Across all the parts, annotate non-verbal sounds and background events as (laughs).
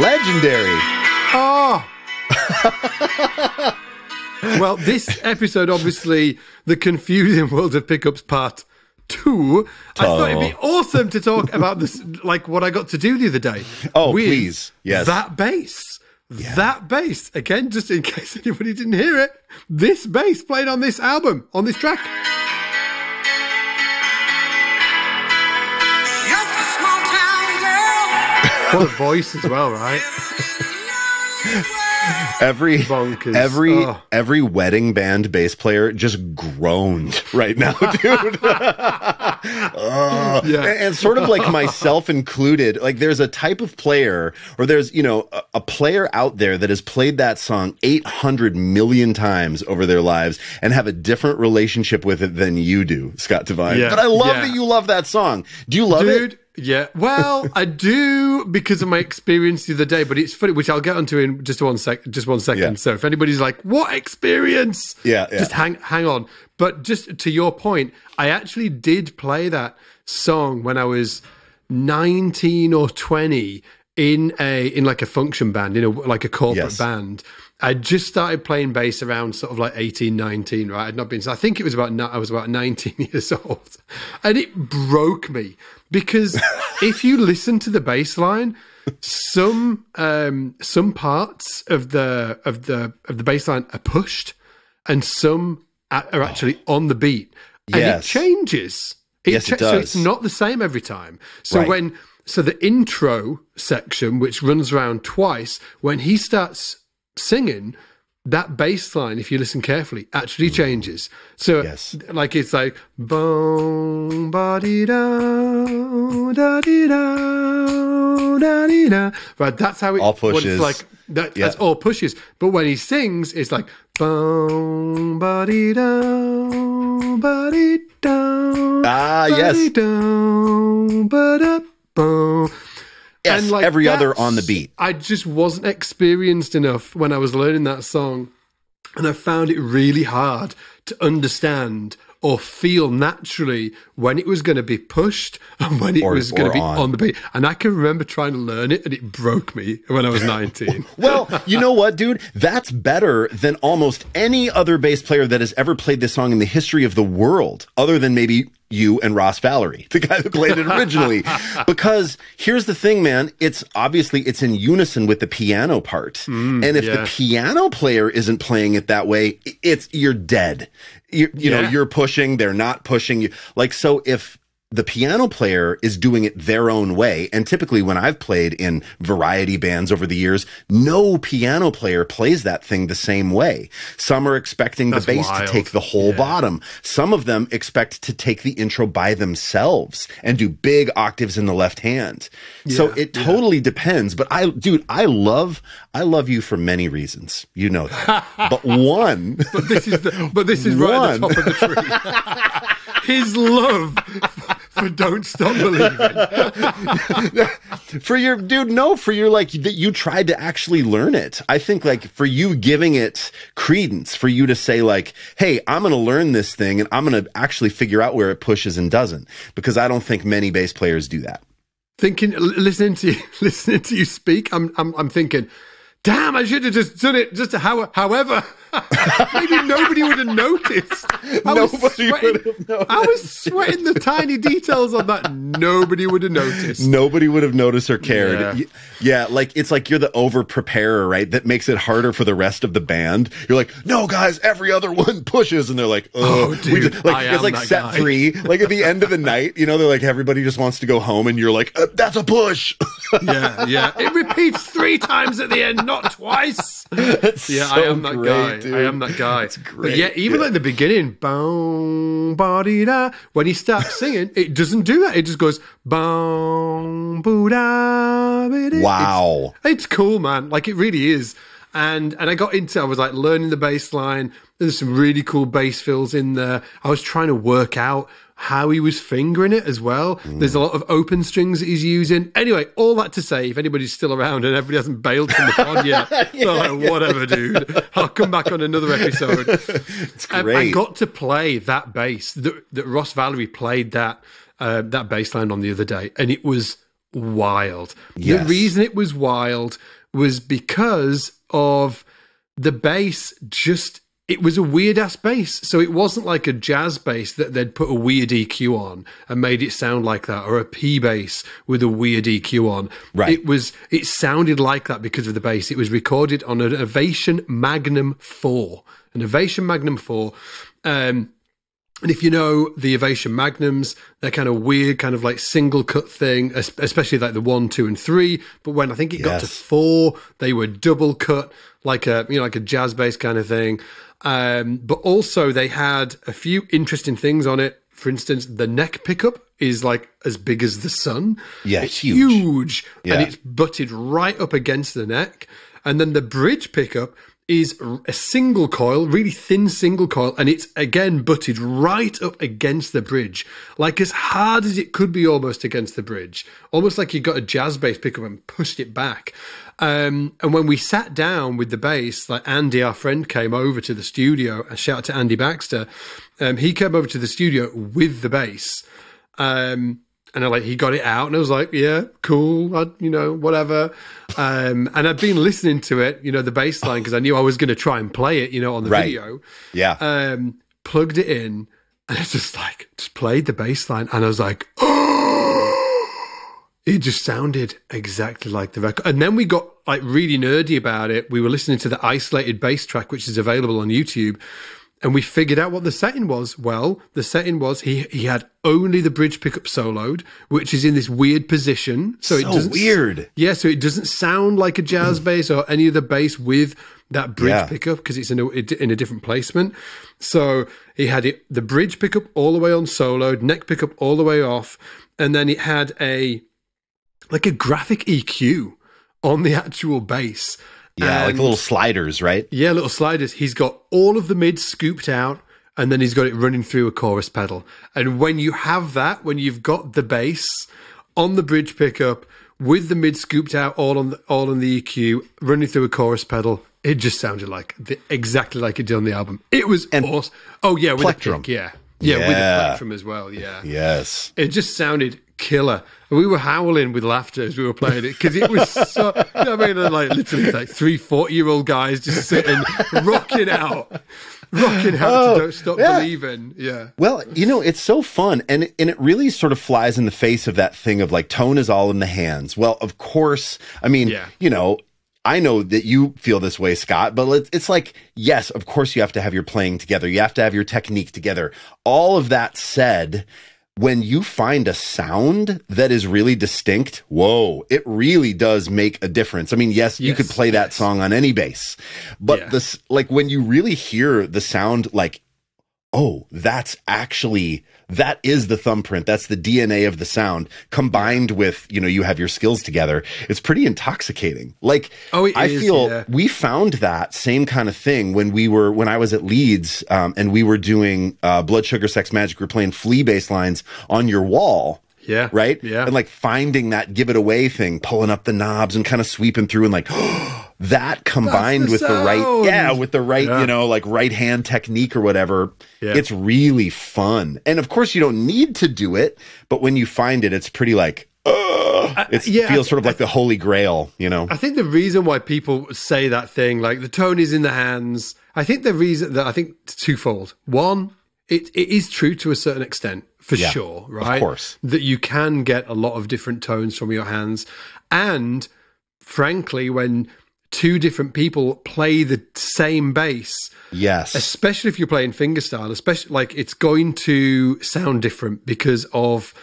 Legendary. Oh. (laughs) well, this episode, obviously, the confusing world of pickups part two. I thought it'd be oh. awesome to talk about this, like what I got to do the other day. Oh, please. Yes. That bass. That bass. Again, just in (laughs) case anybody didn't hear it, this bass played on this album, on this track. What a (laughs) voice as well, right? Every Bonkers. every Oh. every wedding band bass player just groaned right now, (laughs) dude. (laughs) Ugh. Yeah. and, and sort of like myself included. Like there's a type of player, or there's you know a, a player out there that has played that song 800 million times over their lives and have a different relationship with it than you do, Scott Devine. Yeah. But I love Yeah. that you love that song. Do you love Dude, it? Yeah. Well, I do because of my experience the other day, but it's funny, which I'll get onto in just one sec, just one second. Yeah. So if anybody's like, "What experience?" Yeah, yeah. just hang hang on. But just to your point, I actually did play that song when I was nineteen or twenty in a in like a function band, in a like a corporate Yes. band. I just started playing bass around sort of like 18, 19, right? I'd not been, so I think it was about, I was about 19 (laughs) years old. And it broke me because (laughs) if you listen to the bass line, some, um, some parts of the, of the, of the bass line are pushed and some are actually on the beat. And Yes. it changes. It Yes, it does. So it's not the same every time. So Right. when, so the intro section, which runs around twice, when he starts singing, that bass line, if you listen carefully, actually changes. So, Yes. like it's like boom, ba dee da, da dee da, da dee da. Right, that's how it. All pushes. It's like that, Yeah. that's all pushes. But when he sings, it's like boom, ba dee da, ba dee da. Ah, yes. Ba-dee-da, ba-da-boom. Yes, And, like, every other on the beat. I just wasn't experienced enough when I was learning that song. And I found it really hard to understand or feel naturally when it was going to be pushed (laughs) and when it Or- was going to be on. on. the beat. And I can remember trying to learn it and it broke me when I was (laughs) 19. Well, (laughs) you know what, dude? That's better than almost any other bass player that has ever played this song in the history of the world, other than maybe you and Ross Valory, the guy who played it originally. (laughs) because here's the thing, man. It's obviously it's in unison with the piano part. Hmm, and if yeah. the piano player isn't playing it that way, it's you're dead. You, you know, you're pushing, they're not pushing you. Like so if the piano player is doing it their own way. And typically, when I've played in variety bands over the years, no piano player plays that thing the same way. Some are expecting That's the bass wild. to take the whole Yeah. bottom. Some of them expect to take the intro by themselves and do big octaves in the left hand. so it totally depends. But I, dude, I love, I love you for many reasons. You know that. (laughs) but one, But this is the, but this is right at the top of the tree. (laughs) His love (laughs) for Don't Stop Believing. (laughs) for your dude no for your like that you tried to actually learn it i think like for you giving it credence for you to say like hey i'm gonna learn this thing and i'm gonna actually figure out where it pushes and doesn't because i don't think many bass players do that thinking, listening to you, (laughs) listening to you speak, I'm, I'm, I'm thinking, damn, I should have just done it. Just how, however, maybe nobody would have noticed. I Nobody would have noticed. I was sweating the tiny details on that. Nobody would have noticed. nobody would have noticed or cared Yeah. yeah. like it's like you're the over preparer right that makes it harder for the rest of the band you're like no guys every other one pushes and they're like oh, Oh, dude, like I it's like set guy. three like at the end of the night you know they're like everybody just wants to go home and you're like uh, that's a push Yeah, yeah. It repeats three times at the end, not twice. (laughs) Yeah, I am that great, guy. Dude. I am that guy. It's But yeah, even Yeah. like the beginning, boom, dee da. When he starts (laughs) singing, it doesn't do that. It just goes boom, boo da. Wow. It's, it's cool, man. Like it really is. And and I got into I was like learning the bass line. There's some really cool bass fills in there. I was trying to work out how he was fingering it as well. There's a lot of open strings that he's using. Anyway, all that to say, if anybody's still around and everybody hasn't bailed from the pod yet, (laughs) they're like, whatever, dude. I'll come back on another episode. (laughs) it's I, I got to play that bass that, that Ross Valory played that uh, that bass line on the other day, and it was wild. Yes. The reason it was wild was because of the bass just it was a weird ass bass. So it wasn't like a jazz bass that they'd put a weird EQ on and made it sound like that, or a P bass with a weird EQ on. Right. It was it sounded like that because of the bass. It was recorded on an Ovation Magnum 4. An Ovation Magnum 4. Um and if you know the Ovation Magnums, they're kind of weird, kind of like single cut thing, especially like the one, two, and three. But when I think it got to four, they were double cut, like a you know like a jazz bass kind of thing. Um, but also they had a few interesting things on it. For instance, the neck pickup is like as big as the sun. Yeah, it's huge. huge, Yeah. and it's butted right up against the neck. And then the bridge pickup is a single coil, really thin single coil, and it's again butted right up against the bridge, like as hard as it could be almost against the bridge, almost like you got a jazz bass pickup and pushed it back. Um, and when we sat down with the bass, like Andy, our friend, came over to the studio. A shout out to Andy Baxter. Um, he came over to the studio with the bass. Um, and I like he got it out, and I was like, "Yeah, cool, I, you know, whatever." Um, and I'd been listening to it, you know, the bass line because I knew I was going to try and play it, you know, on the Right. video. Yeah. Um, plugged it in, and it's just like just played the bass line, and I was like, oh, (gasps) it just sounded exactly like the record. And then we got like really nerdy about it. We were listening to the isolated bass track, which is available on YouTube. And we figured out what the setting was. Well, the setting was he he had only the bridge pickup soloed, which is in this weird position. So, it doesn't weird. Yeah, so it doesn't sound like a jazz (clears throat) bass or any other bass with that bridge Yeah. pickup because it's in a in a different placement. So he had it the bridge pickup all the way on soloed, neck pickup all the way off, and then it had a like a graphic EQ on the actual bass. Yeah, like And- the little sliders, right? yeah, little sliders. He's got all of the mids scooped out, and then he's got it running through a chorus pedal. And when you have that, when you've got the bass on the bridge pickup with the mid scooped out, all on the, all on the EQ, running through a chorus pedal, it just sounded like the, exactly like it did on the album. It was awesome. Oh yeah, with plectrum. the pick, yeah, yeah, with the plectrum as well. Yeah, Yes. it just sounded killer. And we were howling with laughter as we were playing it because it was so. You know I mean, like literally like three 40 year old guys just sitting, rocking out, rocking out Oh, to Don't Stop yeah. Believing. Yeah. Well, you know, it's so fun and and it really sort of flies in the face of that thing of like tone is all in the hands. Well, of course, I mean, Yeah. you know, I know that you feel this way, Scott, but it's like, yes, of course you have to have your playing together. You have to have your technique together. All of that said, when you find a sound that is really distinct, whoa, it really does make a difference. I mean, yes, you Yes, could play that song on any bass, but Yeah. this, like when you really hear the sound, like oh, that's actually that is the thumbprint. That's the DNA of the sound combined with, you know, you have your skills together. It's pretty intoxicating. Like Oh, I is, feel yeah. we found that same kind of thing when we were when I was at Leeds um, and we were doing uh, Blood Sugar Sex Magik. We're playing flea bass lines on your wall. Yeah. Right? Yeah. And like finding that give it away thing, pulling up the knobs and kind of sweeping through and like (gasps) that combined the with the right yeah, with the right, Yeah. you know, like right hand technique or whatever. Yeah. It's really fun. And of course you don't need to do it, but when you find it, it's pretty like uh, it yeah, feels sort of like the holy grail, you know? I think the reason why people say that thing, like the tone is in the hands, I think the reason that I think it's twofold. One, it, it is true to a certain extent, for Yeah, sure, right? of course. That you can get a lot of different tones from your hands. And frankly, when two different people play the same bass, Yes. especially if you're playing fingerstyle, especially like it's going to sound different because of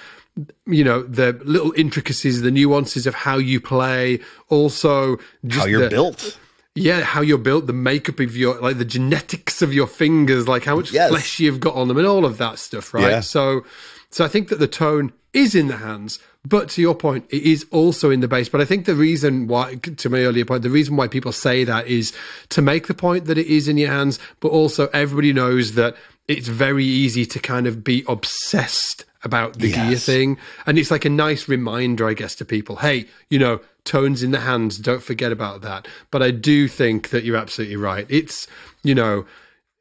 you know the little intricacies, the nuances of how you play, also just How you're the- built. Yeah, how you're built, the makeup of your like the genetics of your fingers, like how much Yes. flesh you've got on them, and all of that stuff, right? Yeah. So, so I think that the tone is in the hands, but to your point, it is also in the bass. But I think the reason why, to my earlier point, the reason why people say that is to make the point that it is in your hands, but also everybody knows that it's very easy to kind of be obsessed about the gear thing. And it's like a nice reminder, I guess, to people hey, you know, tones in the hands, don't forget about that. But I do think that you're absolutely right. It's, you know,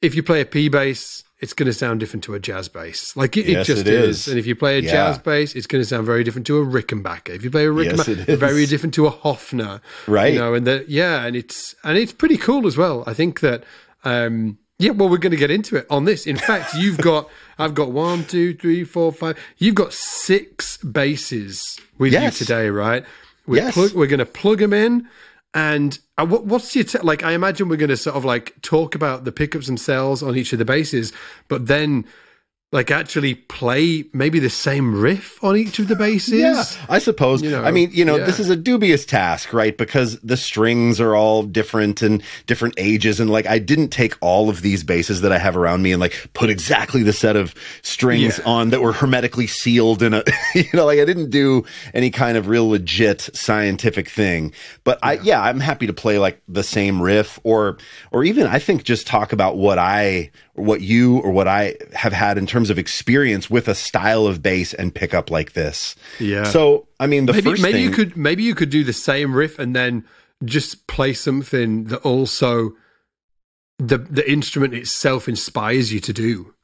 if you play a P bass, it's going to sound different to a jazz bass. Like it, Yes, it just it is. is. And if you play a Yeah. jazz bass, it's going to sound very different to a Rickenbacker. If you play a Yes, Rickenbacker, is. very different to a Hofner. Right. You know, and the yeah, and it's and it's pretty cool as well. I think that um yeah, well, we're going to get into it on this. In fact, you've got, (laughs) I've got one, two, three, four, five. You've got six basses with Yes. you today, right? We're, Yes. plug, we're going to plug them in. And uh, what, what's your, t- like, I imagine we're going to sort of like talk about the pickups themselves on each of the bases, but then like actually play maybe the same riff on each of the basses. Yeah, I suppose. You know, I mean, you know, yeah. this is a dubious task, right? Because the strings are all different and different ages. And like, I didn't take all of these basses that I have around me and like put exactly the set of strings Yeah. on that were hermetically sealed in a, (laughs) you know, like I didn't do any kind of real legit scientific thing. But I, yeah, I'm happy to play like the same riff or, or even I think just talk about what I, or what you or what I have had in terms of experience with a style of bass and pickup like this. Yeah. So, I mean, the maybe first maybe thing, you could maybe you could do the same riff and then just play something that also the the instrument itself inspires you to do.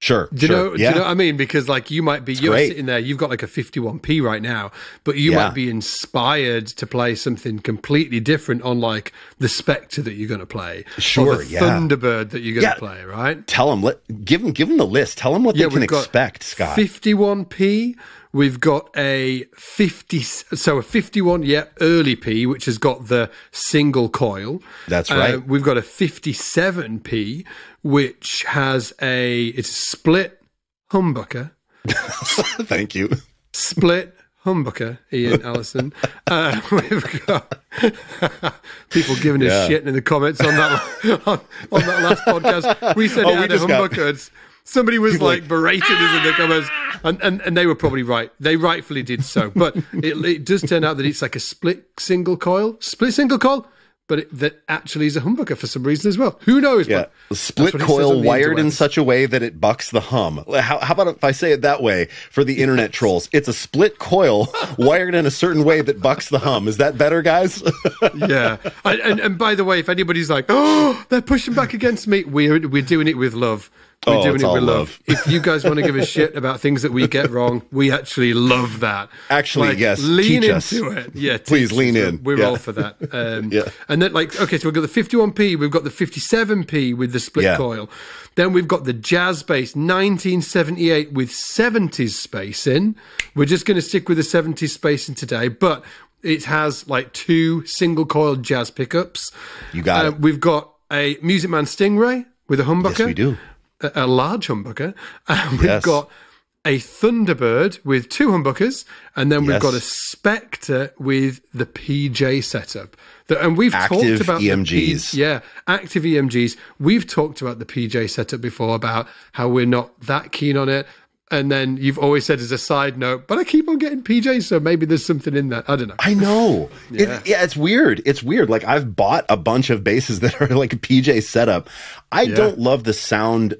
Sure, Do you sure, know? yeah, Do you know what I mean? Because like you might be you're great. sitting there, you've got like a 51p right now, but you Yeah. might be inspired to play something completely different on like the Spectre that you're going to play, or Sure, yeah. Thunderbird that you're going to play, right? Tell them, let give them, give them the list. Tell them what they can expect, Scott. 51p. We've got a 50, so a 51, yeah, early P, which has got the single coil. That's Uh, right. we've got a 57p, which has a, it's a split humbucker, (laughs) Thank you. split humbucker, Ian Allison. (laughs) Uh, we've got (laughs) people giving us Yeah. shit in the comments on that on, on that last podcast. We said Oh, it we had a got- humbucker. It's- Somebody was People like, like, berating us in the comments, ah! and, and and they were probably right. They rightfully did so, but (laughs) it, it does turn out that it's like a split single coil, split single coil, but it, that actually is a humbucker for some reason as well. Who knows? Yeah, split that's what it says coil wired in such a way that it bucks the hum. How, how about if I say it that way for the internet trolls? It's a split coil (laughs) wired in a certain way that bucks the hum. Is that better, guys? (laughs) yeah. And, and and by the way, if anybody's like, oh, they're pushing back against me, we're we're doing it with love. We're Oh, doing it's it all with love. love. (laughs) If you guys want to give a shit about things that we get wrong, we actually love that. Actually, yes, lean into us. it. Yeah, (laughs) Please lean us. in. We're, we're Yeah. all for that. (laughs) Um, Yeah. And then, like, okay, so we've got the 51p, we've got the 57p with the split Yeah. coil. Then we've got the jazz bass 1978 with 70s spacing. We're just going to stick with the 70s spacing today, but it has like two single coil jazz pickups. You got Uh, it. We've got a Music Man Stingray with a humbucker. Yes, we do. A, large humbucker. And we've Yes. got a Thunderbird with two humbuckers, and then we've Yes. got a Spectre with the PJ setup. The- and we've Active talked about the P- EMGs. yeah, active EMGs. We've talked about the PJ setup before about how we're not that keen on it. And then you've always said as a side note, but I keep on getting PJs, so maybe there's something in that. I don't know. I know. Yeah. It, yeah, it's weird. It's weird. Like I've bought a bunch of basses (laughs) that are like a PJ setup. I don't love the sound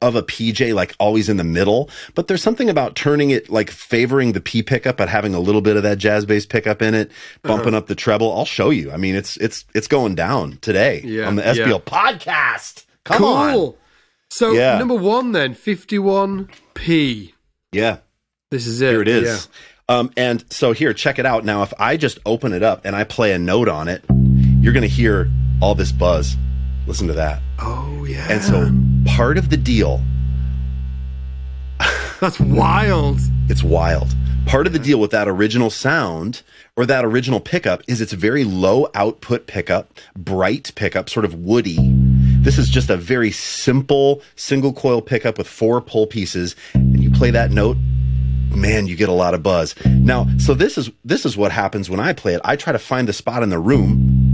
of a PJ like always in the middle, but there's something about turning it like favoring the P pickup but having a little bit of that jazz bass pickup in it, bumping Uh-huh. up the treble. I'll show you. I mean, it's it's it's going down today Yeah, on the yeah. SBL podcast. Come cool. on. So Yeah. number one then, 51p. Yeah. This is it. Here it is. Yeah. Um, and so here, check it out. Now, if I just open it up and I play a note on it, you're going to hear all this buzz. Listen to that. Oh yeah. And so part of the deal, (laughs) That's wild. it's wild. Part of the deal with that original sound or that original pickup is it's a very low output pickup, bright pickup, sort of woody. This is just a very simple single coil pickup with four pull pieces. And you play that note, man, you get a lot of buzz. Now, so this is this is what happens when I play it. I try to find the spot in the room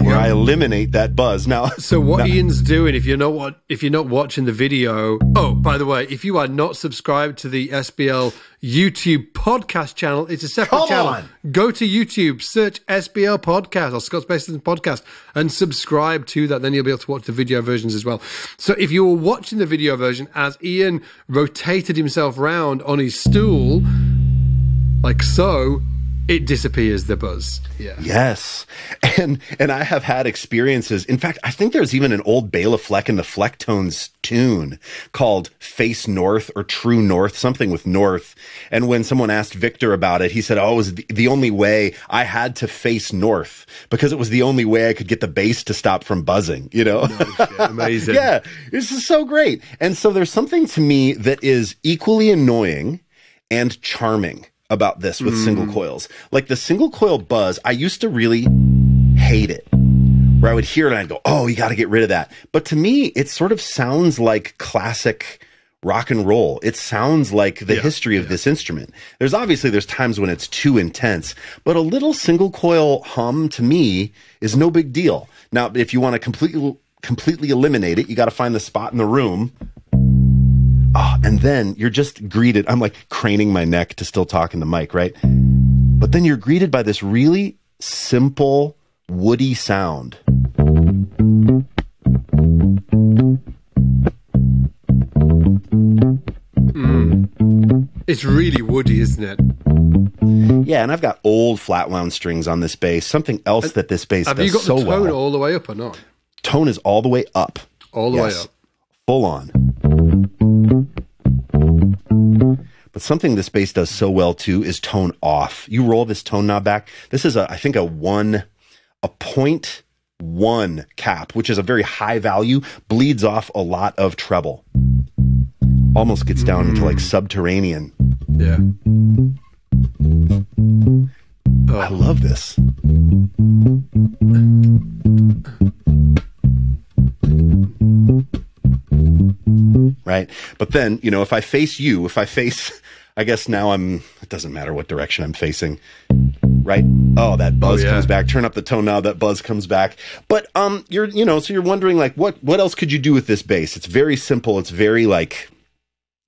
where I eliminate that buzz. Now, (laughs) So what Ian's doing, if you're not what if you're not watching the video, oh, by the way, if you are not subscribed to the SBL YouTube podcast channel, it's a separate Come channel. on. Go to YouTube, search SBL podcast or Scott's Bass Lessons podcast, and subscribe to that. Then you'll be able to watch the video versions as well. So if you were watching the video version as Ian rotated himself round on his stool, like so, it disappears the buzz. Yeah. Yes. And and I have had experiences. In fact, I think there's even an old Bela Fleck in the Flecktones tune called Face North or True North, something with North. And when someone asked Victor about it, he said, Oh, it was the, the only way I had to face North because it was the only way I could get the bass to stop from buzzing, you know? Amazing. (laughs) yeah. This is so great. And so there's something to me that is equally annoying and charming about this with single hmm. coils. Like the single coil buzz, I used to really hate it. Where I would hear it and I'd go, oh, you got to get rid of that. But to me, it sort of sounds like classic rock and roll. It sounds like the history of this instrument. There's obviously there's times when it's too intense, but a little single coil hum to me is no big deal. Now, if you want to completely completely eliminate it, you got to find the spot in the room Oh, and then you're just greeted. I'm like craning my neck to still talk in the mic, right? But then you're greeted by this really simple, woody sound. Mm. It's really woody, isn't it? Yeah, and I've got old flat wound strings on this bass. Something else that this bass Have does you got so the tone well. all the way up or not? Tone is all the way up, All the Yes. way up. full on. But something this bass does so well too is tone off. You roll this tone knob back. This is a, I think a one, a point one cap, which is a very high value, bleeds off a lot of treble. Almost gets down into like mm. subterranean. Yeah. I oh. love this. Right. But then, you know, if I face you, if I face, (laughs) I guess now I'm, it doesn't matter what direction I'm facing. Right. Oh, that buzz yeah. comes back. Turn up the tone now. That buzz comes back. But, um, you're, you know, so you're wondering like, what, what else could you do with this bass? It's very simple. It's very like,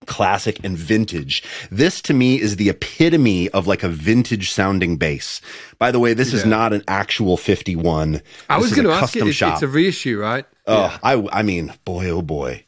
classic and vintage. This to me is the epitome of like a vintage sounding bass. By the way, this is not an actual 51. I This was going to ask you, it's, it's a reissue, right? Oh, I I mean, boy, oh boy.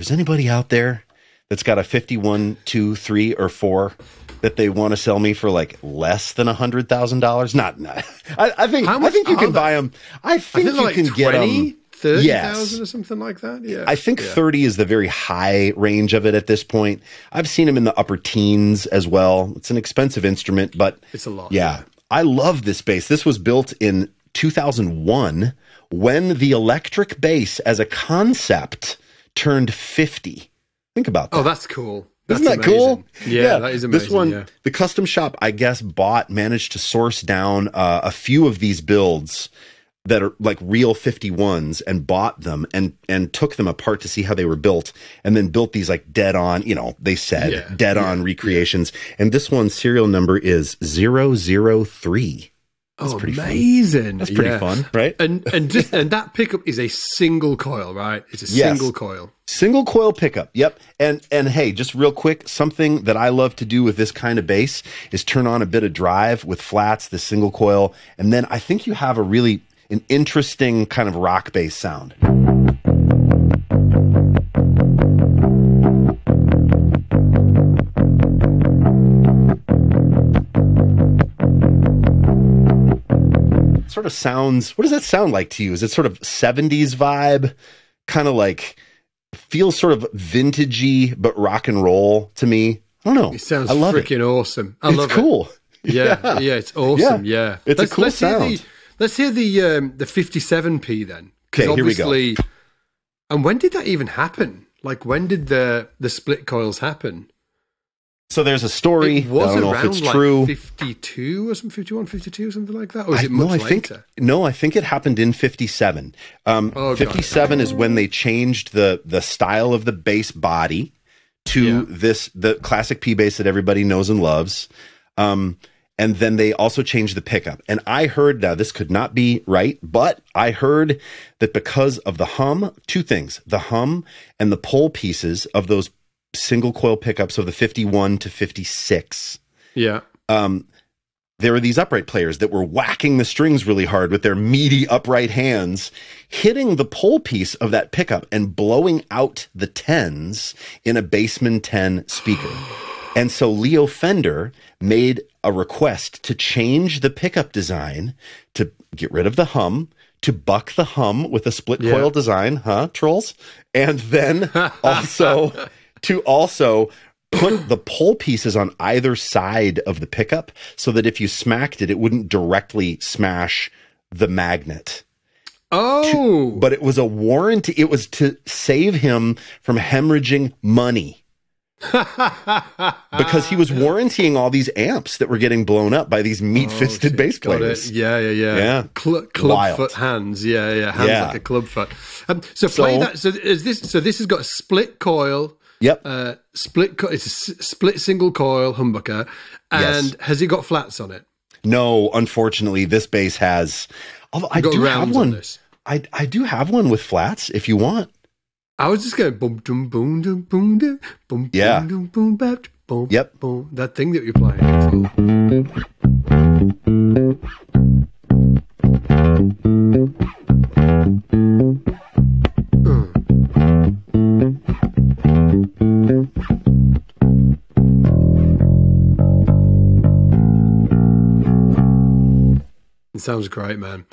There's anybody out there that's got a 51, 2, 3, or 4 that they want to sell me for like less than a hundred thousand dollars? Not, not. I, I think I think you can they? buy them. I I think, think you like can 20, get them. 30,000 Yes. or something like that. Yeah. I think Yeah. 30 is the very high range of it at this point. I've seen them in the upper teens as well. It's an expensive instrument, but It's a lot, Yeah. yeah. I love this bass. This was built in 2001 when the electric bass as a concept turned 50. Think about that. Oh, that's cool. That's Isn't that amazing. cool? Yeah, that is amazing. This one, yeah. the custom shop, I guess, bought, managed to source down uh, a few of these builds that are like real 51s and bought them and and took them apart to see how they were built and then built these like dead on you know they said Yeah, dead on recreations and this one's serial number is 003 oh, pretty fun. amazing. That's pretty Yeah. fun, right? And and just and that pickup is a single coil, right? It's a Yes. single coil. Single coil pickup. Yep. And and hey, just real quick, something that I love to do with this kind of bass is turn on a bit of drive with flats, the single coil, and then I think you have a really an interesting kind of rock bass sound. Sort of sounds, what does that sound like to you? Is it sort of 70s vibe? Kind of like feels sort of vintagey but rock and roll to me. I don't know. It sounds I love it. freaking awesome. I It's love cool. it. (laughs) Yeah, yeah, it's awesome. Yeah. Yeah, It's a cool Hear the, sound. let's hear the um, the fifty seven p then. 'Cause Okay, here we go. obviously- And when did that even happen? Like when did the the split coils happen? So there's a story. It was I don't know if it's like true. 52 or something, 51, 52, something like that. Or was I- it much no, I think no, I think it happened in '57. Um, Oh, God. '57 is when they changed the the style of the bass body to Yeah. this the classic P bass that everybody knows and loves. Um, and then they also changed the pickup. And I heard now this could not be right, but I heard that because of the hum, two things: the hum and the pole pieces of those single coil pickups of the 51 to 56 Yeah. um, there were these upright players that were whacking the strings really hard with their meaty upright hands, hitting the pole piece of that pickup and blowing out the tens in a Bassman 10 speaker. And so Leo Fender made a request to change the pickup design to get rid of the hum, to buck the hum with a split Yeah. coil design, huh, trolls? And then (laughs) also to also put the pole pieces on either side of the pickup so that if you smacked it, it wouldn't directly smash the magnet. Oh, But it was a warranty. It was to save him from hemorrhaging money. (laughs) because he was warrantying all these amps that were getting blown up by these meat-fisted bass Oh, it. players. Yeah, yeah, yeah. Yeah. Cl- club Wild. foot hands. Yeah, yeah. Hands Yeah. like a club foot. Um, so play So- that. So is this? So this has got a split coil. Yep. Uh, split. Co- it's a s- split single coil humbucker, and Yes. has it got flats on it? no, unfortunately, this bass has. Although I do have rounds on one. I I do have one with flats if you want. I was just going boom, boom, boom, boom, boom, boom, boom, Yeah. boom, boom, boom, boom, Yep. boom. That thing that you're playing. It sounds great, man.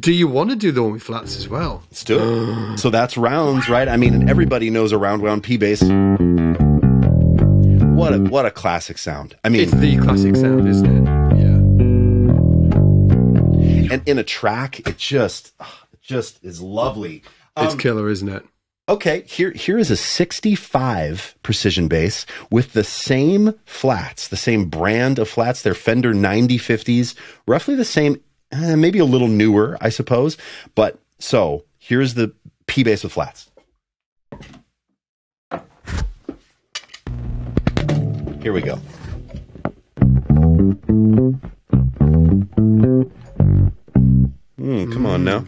Do you want to do the one with flats as well? Let's do it. so that's rounds, right? I mean, everybody knows a round round P bass. What a what a classic sound. I mean, It's the classic sound, isn't it? Yeah. and in a track, it just just is lovely. It's Um, killer, isn't it? Okay, here here is a 65 precision bass with the same flats, the same brand of flats. They're Fender 9050s, roughly the same, eh, maybe a little newer, I suppose. But so here's the P bass with flats. Here we go. Hmm, come on now.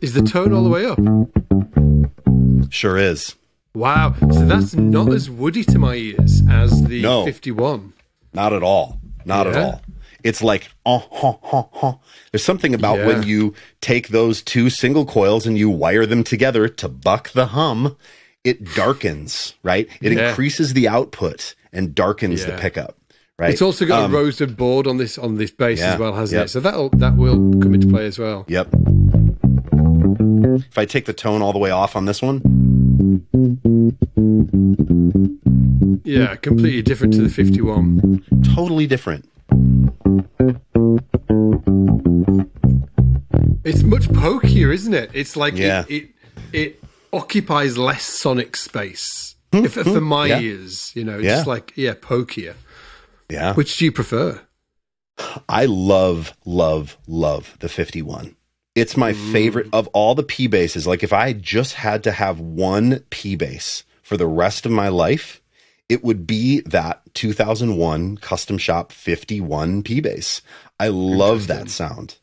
Is the tone all the way up? Sure is. Wow. So that's not as woody to my ears as the No. 51. Not at all. Not at all. It's like, uh, huh, huh, huh. there's something about Yeah. when you take those two single coils and you wire them together to buck the hum, it darkens, right? It Yeah. increases the output and darkens the pickup, right? It's also got Um, a rosewood board on this on this bass yeah, as well, hasn't yep. it? So that'll that will come into play as well. Yep. If I take the tone all the way off on this one, Yeah, completely different to the 51. totally different. It's much pokier, isn't it? It's like Yeah. it, it it occupies less sonic space. If, for my Hmm, Yeah. ears, you know, it's Yeah. like yeah, pokier. Yeah. Which do you prefer? I love, love, love the 51. It's my favorite of all the P bases. Like if I just had to have one P bass for the rest of my life, it would be that 2001 Custom Shop 51 P bass. I love that sound.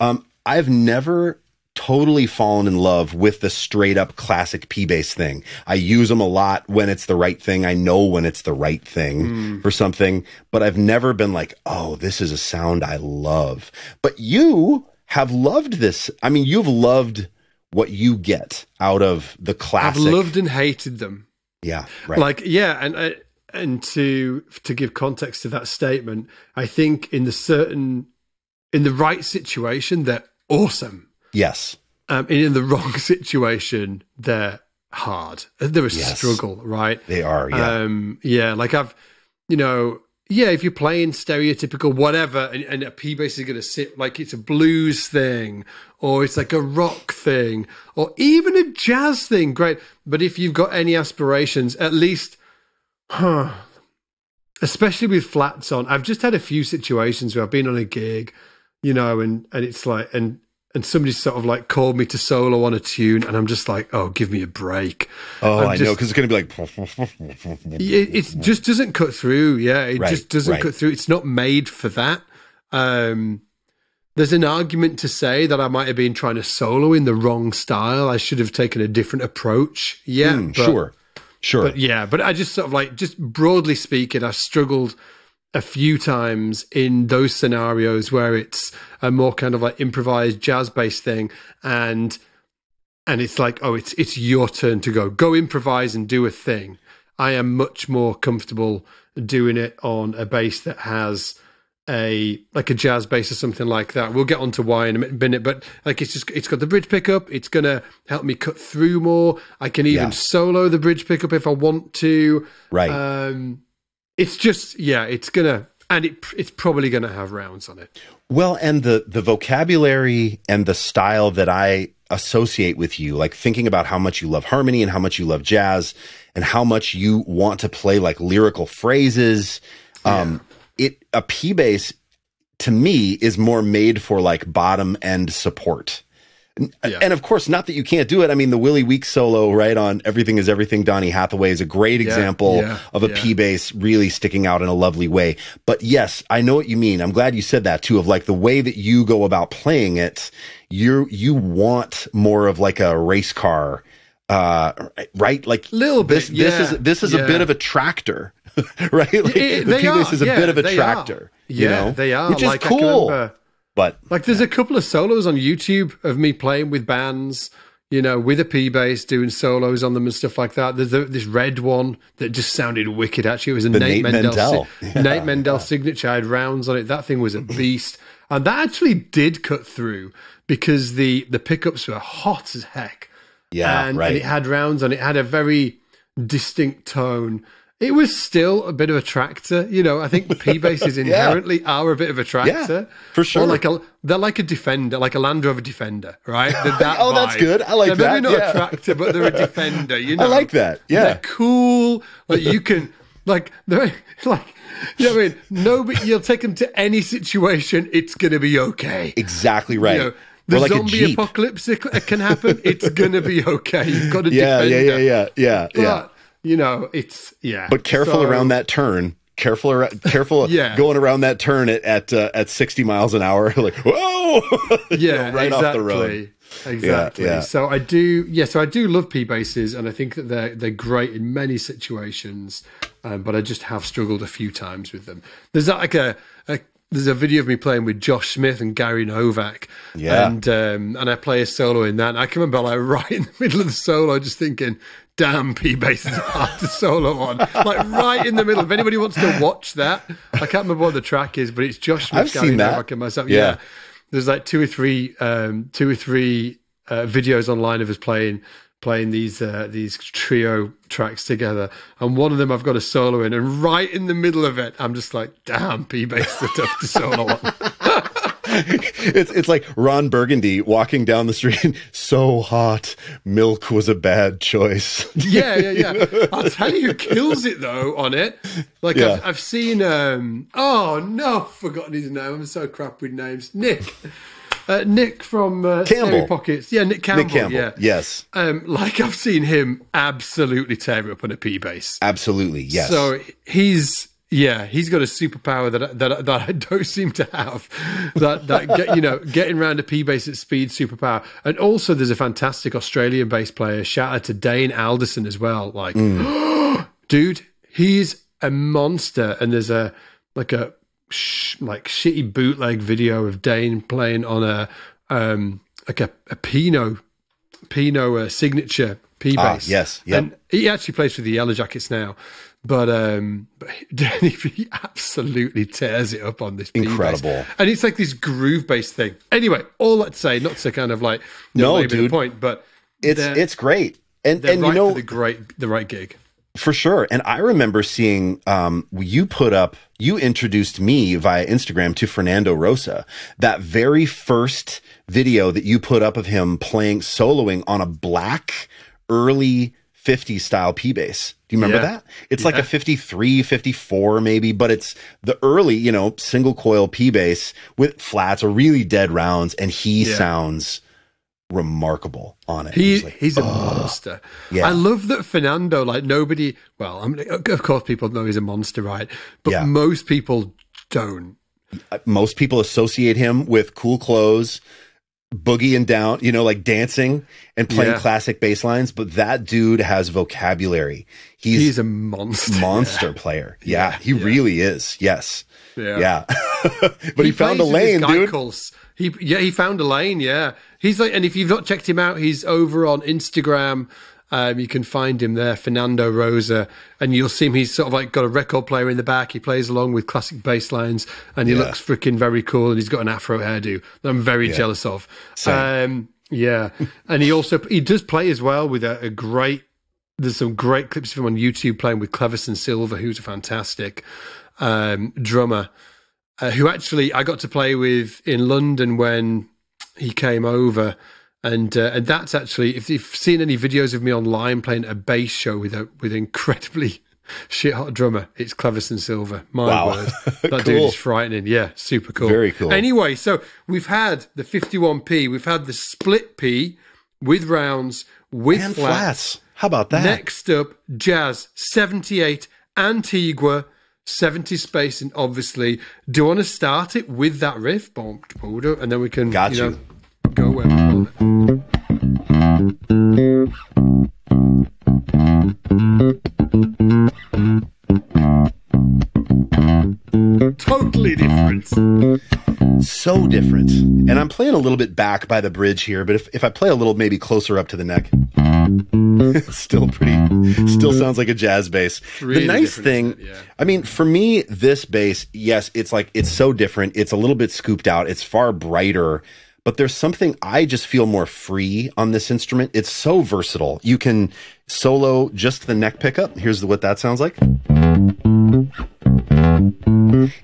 Um, I've never totally fallen in love with the straight up classic P bass thing. I use them a lot when it's the right thing. I know when it's the right thing for something, but I've never been like, oh, this is a sound I love. But you have loved this. I mean, you've loved what you get out of the classic. I've loved and hated them. yeah, right. Like yeah, and uh, and to to give context to that statement, I think in the certain in the right situation they're awesome. Yes. Um, and in the (laughs) wrong situation they're hard. They're a Yes. struggle, right? They are. Yeah. Um, yeah, like I've, you know, yeah, if you're playing stereotypical whatever, and, and a P bass is going to sit like it's a blues thing, or it's like a rock thing, or even a jazz thing, great. But if you've got any aspirations, at least, huh, especially with flats on, I've just had a few situations where I've been on a gig, you know, and and it's like, and and somebody sort of like called me to solo on a tune, and I'm just like, oh, give me a break. oh, I'm I know. Because it's going to be like. it, it just doesn't cut through. Yeah, it Right, just doesn't right. cut through. It's not made for that. Um, there's an argument to say that I might have been trying to solo in the wrong style. I should have taken a different approach. Yeah, Mm, but- sure. Sure. But yeah, but I just sort of like, just broadly speaking, I've struggled a few times in those scenarios where it's a more kind of like improvised jazz based thing and and it's like, oh, it's it's your turn to go. Go improvise and do a thing. I am much more comfortable doing it on a bass that has a like a jazz bass or something like that. We'll get onto why in a minute, but like it's just it's got the bridge pickup. It's gonna help me cut through more. I can even Yeah. solo the bridge pickup if I want to. Right. Um, it's just yeah, it's gonna and it it's probably gonna have rounds on it. Well, and the the vocabulary and the style that I associate with you, like thinking about how much you love harmony and how much you love jazz and how much you want to play like lyrical phrases. Um it a P bass to me is more made for like bottom end support. And- Yeah. And of course, not that you can't do it. I mean, the Willie Weeks solo, right on Everything is Everything, Donny Hathaway is a great example yeah, of a yeah. P bass really sticking out in a lovely way. But yes, I know what you mean. I'm glad you said that too, of like the way that you go about playing it, you you want more of like a race car, uh, right? Like Little bit, this, this is, this is a bit of a tractor, (laughs) right? Like, It- the P bass is a yeah, bit of a tractor, Are. you yeah, know? they are. which is like, cool. But Like there's a couple of solos on YouTube of me playing with bands, you know, with a P bass, doing solos on them and stuff like that. There's a, this red one that just sounded wicked. Actually, it was a The Nate, Nate Mendel, Mendel. si- (laughs) Nate Mendel signature. I had rounds on it. That thing was a beast, and that actually did cut through because the the pickups were hot as heck. yeah, and, right. and it had rounds on it. had a very distinct tone. It was still a bit of a tractor, you know. I think (laughs) P bases inherently are a bit of a tractor, for sure. Or like a, they're like a defender, like a Land Rover Defender, right? That (laughs) Oh, that's good. I like they're Maybe that, not yeah. a tractor, but they're a defender. You (laughs) know, I like that. Yeah. they're cool. Like you can, like they're like, you know what I mean? Nobody, you'll take them to any situation. It's gonna be okay. exactly right. You know, the like zombie apocalypse can happen. It's gonna be okay. You've got a Yeah, defender. yeah, yeah, yeah, yeah, But yeah. You know, it's yeah. But careful So- around that turn. Careful, around, careful, (laughs) Yeah. going around that turn at at, uh, at sixty miles an hour. (laughs) Like, whoa, (laughs) You Yeah, know, right exactly. off the road. Exactly. yeah. So I do, yeah. So I do love P bases, and I think that they're they're great in many situations. Um, but I just have struggled a few times with them. There's like a, a there's a video of me playing with Josh Smith and Gary Novak. Yeah. And um, and I play a solo in that. And I can remember like right in the middle of the solo, just thinking. Damn, P bass (laughs) is hard to solo on. Like right in the middle. If anybody wants to watch that, I can't remember what the track is, but it's Josh Smith, I've Gary seen that. And myself. Yeah. yeah there's like two or three um two or three uh, videos online of us playing playing these uh, these trio tracks together and one of them I've got a solo in and right in the middle of it I'm just like damn P bass are tough to solo on it's it's like Ron Burgundy walking down the street. (laughs) So hot, milk was a bad choice. (laughs) yeah yeah yeah I'll tell you who kills it though on it like Yeah. I've, I've seen um oh no I've forgotten his name I'm so crap with names Nick uh, Nick from uh, Campbell. Stereo Pockets yeah Nick Campbell, Nick Campbell, yeah yes, um, like I've seen him absolutely tear it up on a P bass. absolutely, yes. So he's yeah, he's got a superpower that I- that that I don't (laughs) seem to have. That that get, you know getting around a P bass at speed superpower, and also there's a fantastic Australian bass player. Shout out to Dane Alderson as well. Like, (gasps) dude, he's a monster. And there's a like a sh- like shitty bootleg video of Dane playing on a um like a, a Pino Pino uh, signature P Ah, bass. yes, yep. and he actually plays for the Yellowjackets now. But um, but (laughs) he, he absolutely tears it up on this P bass. Incredible. and it's like this groove based thing. Anyway, all that to say, not to kind of like No, dude. point, but it's it's great, and and right you know the great the right gig. For sure. And I remember seeing um, you put up, you introduced me via Instagram to Fernando Rosa. That very first video that you put up of him playing, soloing on a black early 50s style P bass. Do you remember Yeah. that? It's like a 53, 54 maybe, but it's the early, you know, single coil P bass with flats or really dead rounds. And he Yeah. sounds remarkable on it. He, like, he's a monster. Yeah. I love that Fernando, like nobody, well, I mean, of course people know he's a monster, right? But Yeah. most people don't. Uh, most people associate him with cool clothes, boogieing down, you know, like dancing and playing Yeah. classic bass lines. But that dude has vocabulary. He's, He's a monster. monster player. (laughs) Yeah, Yeah, he yeah. really is. Yes. Yeah. Yeah. (laughs) but he, found a plays with this lane, dude. Called, He yeah, he found a lane. Yeah, he's like, and if you've not checked him out, he's over on Instagram. Um, you can find him there, Fernando Rosa, and you'll see him. He's sort of like got a record player in the back. He plays along with classic bass lines, and he Yeah. looks freaking very cool. And he's got an afro hairdo that I'm very jealous of. Um, yeah, (laughs) and he also he does play as well with a, a great. There's some great clips of him on YouTube playing with Cleverson Silva, who's a fantastic um, drummer uh, who actually I got to play with in London when he came over, and uh, and that's actually if you've seen any videos of me online playing a bass show with a with an incredibly (laughs) shit hot drummer, it's Cleverson Silva. My Wow. word, (laughs) that dude is frightening. Yeah, super cool. Very cool. Anyway, so we've had the 51p, we've had the split P with rounds with And flats. flats. How about that? Next up, Jazz 78, Antigua 70 spacing, obviously. Do you want to start it with that riff? And then we can Got you you. know, go where we want it. Totally different. so different. And I'm playing a little bit back by the bridge here, but if, if I play a little maybe closer up to the neck, (laughs) still pretty, still sounds like a jazz bass. really the nice thing, isn't? Yeah. I mean, for me, this bass, yes, it's like, it's so different. It's a little bit scooped out. It's far brighter, but there's something I just feel more free on this instrument. It's so versatile. You can solo just the neck pickup. Here's what that sounds like.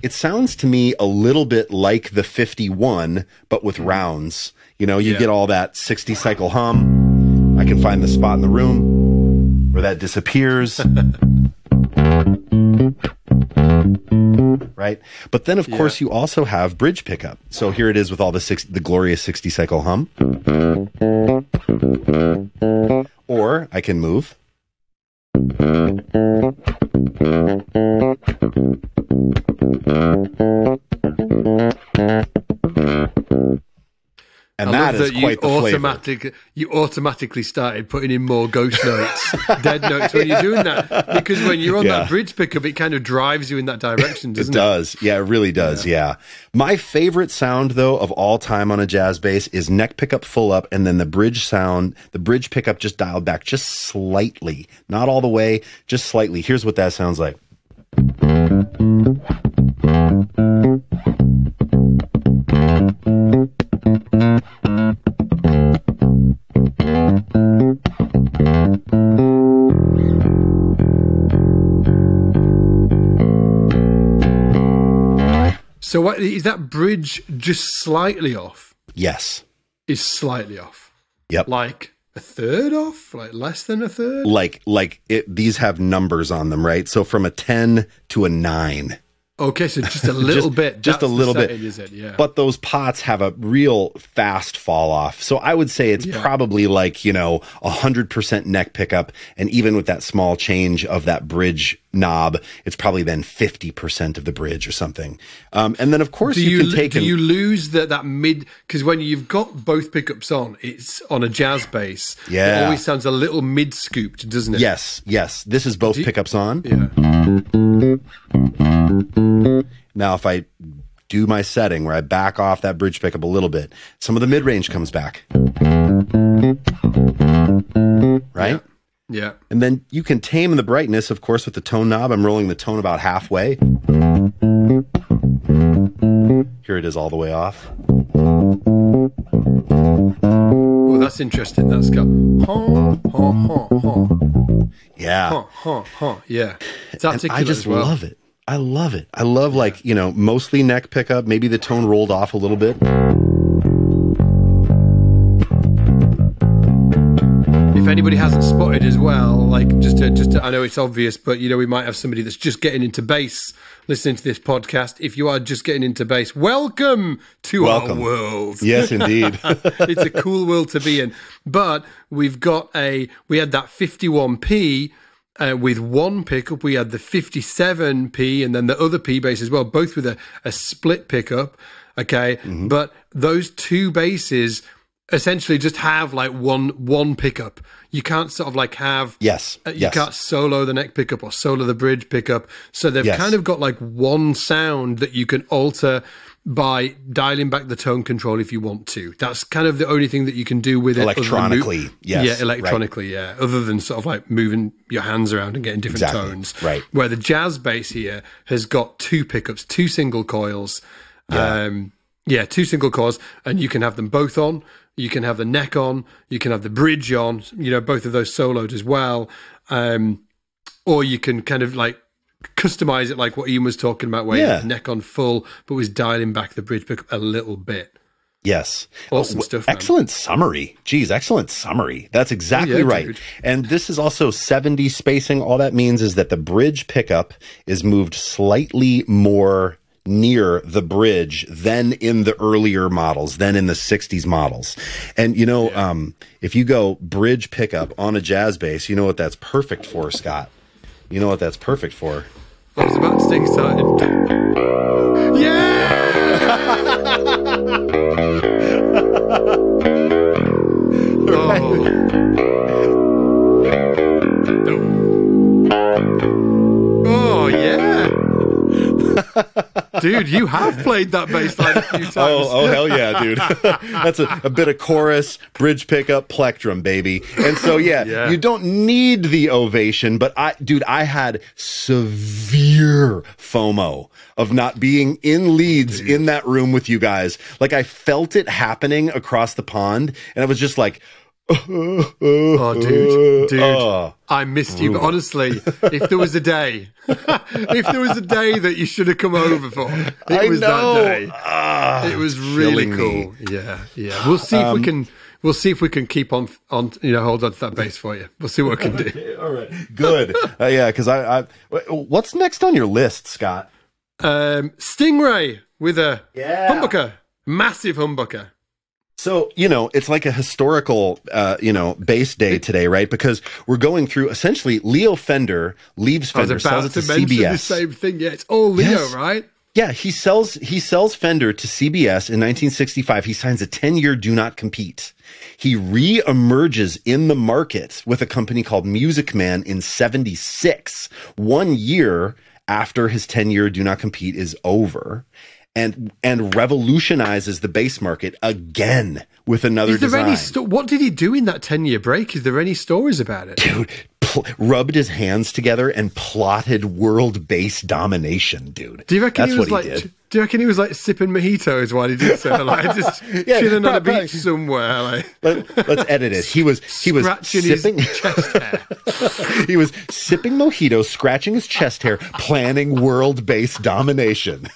It sounds to me a little bit like the 51, but with rounds. You know, you Yeah. get all that 60 cycle hum. I can find the spot in the room where that disappears. (laughs) right? But then, of course, you also have bridge pickup. So here it is with all the six, the glorious 60 cycle hum. Or I can move. And I that is that quite you the flavor. you automatically started putting in more ghost notes, (laughs) dead notes when you're doing that. Because when you're on Yeah. that bridge pickup, it kind of drives you in that direction, doesn't it? it? does. Yeah, it really does. Yeah. My favorite sound though of all time on a jazz bass is neck pickup full up and then the bridge sound, the bridge pickup just dialed back just slightly. Not all the way, just slightly. Here's what that sounds like. So what, is that bridge just slightly off? Yes. Is slightly off. Yep. Like a third off? Like less than a third? Like like it these have numbers on them, right? So from a 10 to a 9. Okay, so just a (laughs) little Just- bit. just a little bit. it? Yeah. But those pots have a real fast fall off. So I would say it's Yeah. probably like, you know, a hundred percent neck pickup. And even with that small change of that bridge knob, it's probably then 50% of the bridge or something. Um, and then of course do you, you, can take do you lose that that mid because when you've got both pickups on, it's on a jazz bass. It Yeah. always sounds a little mid scooped, doesn't it? Yes, yes. This is both pickups on. Yeah. Now, if I do my setting where I back off that bridge pickup a little bit, some of the mid range comes back. Right? Yeah. And then you can tame the brightness, of course, with the tone knob. I'm rolling the tone about halfway. Here it is all the way off. Oh, that's interesting. That's got huh, Yeah. Yeah. It's And articulate I just well. love it. I love it. I love like, you know, mostly neck pickup, maybe the tone rolled off a little bit. Anybody hasn't spotted as well, like just to, just to, I know it's obvious, but you know we might have somebody that's just getting into bass listening to this podcast. If you are just getting into bass, welcome to Welcome. our world. Yes, indeed. (laughs) it's a cool world to be in. But we've got a we had that 51p uh, with one pickup. We had the 57p and then the other P bass as well, both with a, a split pickup. Okay, Mm-hmm. but those two basses essentially just have like one one pickup. You can't sort of like have yes. uh, you yes. can't solo the neck pickup or solo the bridge pickup. So they've Yes. kind of got like one sound that you can alter by dialing back the tone control if you want to. That's kind of the only thing that you can do with it. than mo- Electronically, yes, Yeah, right. electronically, yeah. Other than sort of like moving your hands around and getting different Exactly, tones. right. Where the jazz bass here has got two pickups, two single coils. Um, yeah, two single coils, and you can have them both on. You can have the neck on. You can have the bridge on. You know, both of those soloed as well. Um, or you can kind of like customize it, like what Ian was talking about, where you Yeah. have neck on full, but was dialing back the bridge pickup a little bit. Yes. Awesome Oh, stuff, man. Excellent summary. Geez, excellent summary. That's exactly Oh, yeah, right. dude. And this is also 70 spacing. All that means is that the bridge pickup is moved slightly more near the bridge than in the earlier models, than in the 60s models. And you know, um, if you go bridge pickup on a jazz bass, you know what that's perfect for, Scott? You know what that's perfect for? I was about to get started. Yeah! (laughs) oh. Oh. Dude, you have played that bass line a few oh, times. Oh, oh hell yeah, dude. (laughs) That's a, a bit of chorus, bridge pickup, plectrum, baby. And so yeah, (laughs) Yeah. you don't need the ovation, but I dude, I had severe FOMO of not being in Leeds in that room with you guys. Like I felt it happening across the pond, and I was just like Oh, dude, dude, Oh. I missed you. But honestly, if there was a day, (laughs) if there was a day that you should have come over for, it I was know. that day. Ah, It was really cool. me. Yeah, yeah. We'll see if we can. We'll see if we can keep on on. You know, hold on to that bass for you. We'll see what we can do. (laughs) All right. Good. Uh, yeah, because I, I. What's next on your list, Scott? Um, Stingray with a Yeah. humbucker, massive humbucker. So, you know, it's like a historical, uh, you know, bass day today, right? Because we're going through essentially Leo Fender leaves was Fender, sells it to to mention the CBS. same thing. Yeah, it's all Leo, Yes. right? Yeah, he sells he sells Fender to CBS in 1965. He signs a 10-year do not compete. He re-emerges in the market with a company called Music Man in 76, one year after his 10-year do not compete is over. And and revolutionizes the bass market again with another Is there design. any sto- what did he do in that ten year break? Is there any stories about it? dude pl- rubbed his hands together and plotted world bass domination, dude. Do you reckon That's he was what like? he did. Do you reckon he was like sipping mojitos while he did so? (laughs) Like just (laughs) Yeah, chilling on a beach somewhere, like Let, us edit it. He was he was scratching sipping his chest hair. (laughs) he was sipping mojitos, scratching his chest hair, planning world bass domination.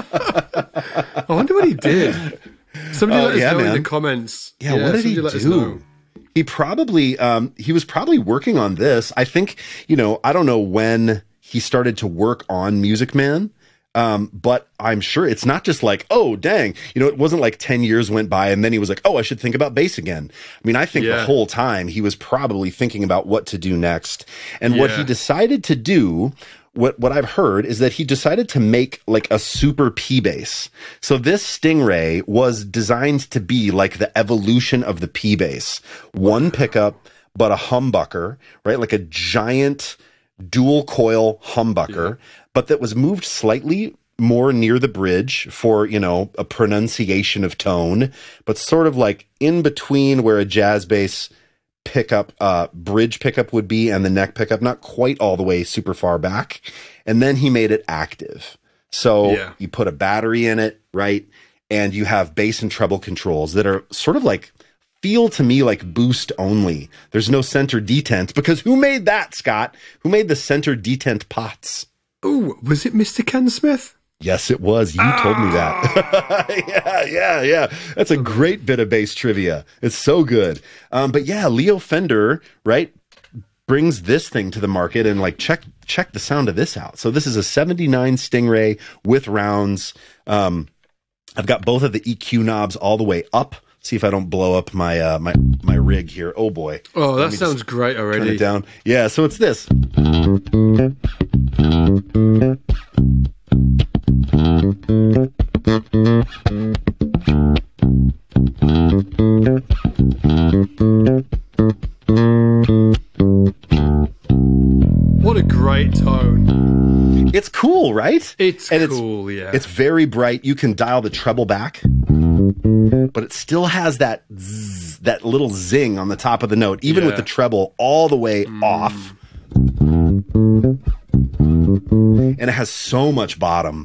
I wonder what he did. Somebody Oh, let us yeah, know in the comments. Yeah, what did he somebody let us know. do? He probably um he was probably working on this. I think, you know, I don't know when he started to work on Music Man. Um, but I'm sure it's not just like, oh, dang, you know, it wasn't like 10 years went by and then he was like, oh, I should think about bass again. I mean, I think the whole time he was probably thinking about what to do next. And what he decided to do, what, what I've heard is that he decided to make like a super P bass. So this Stingray was designed to be like the evolution of the P bass. One pickup, but a humbucker, right? Like a giant dual coil humbucker, but that was moved slightly more near the bridge for, you know, a pronunciation of tone, but sort of like in between where a jazz bass pickup, uh, bridge pickup would be and the neck pickup, not quite all the way super far back. And then he made it active. So Yeah. you put a battery in it, right? And you have bass and treble controls that are sort of like feel to me like boost only. There's no center detent because who made that, Scott? Who made the center detent pots? Ooh, was it Mr. Ken Smith? Yes, it was. You told me that. (laughs) yeah, yeah, yeah. That's a great bit of bass trivia. It's so good. Um, but yeah, Leo Fender, right, brings this thing to the market and like check check the sound of this out. So this is a 79 Stingray with rounds. Um, I've got both of the EQ knobs all the way up. See if I don't blow up my uh, my my rig here. Oh boy. Oh, that sounds great Turn already. it down. Yeah, so it's this. It's and cool, yeah. It's very bright. You can dial the treble back, but it still has that zzz, that little zing on the top of the note, even with the treble all the way Mm. off. And it has so much bottom.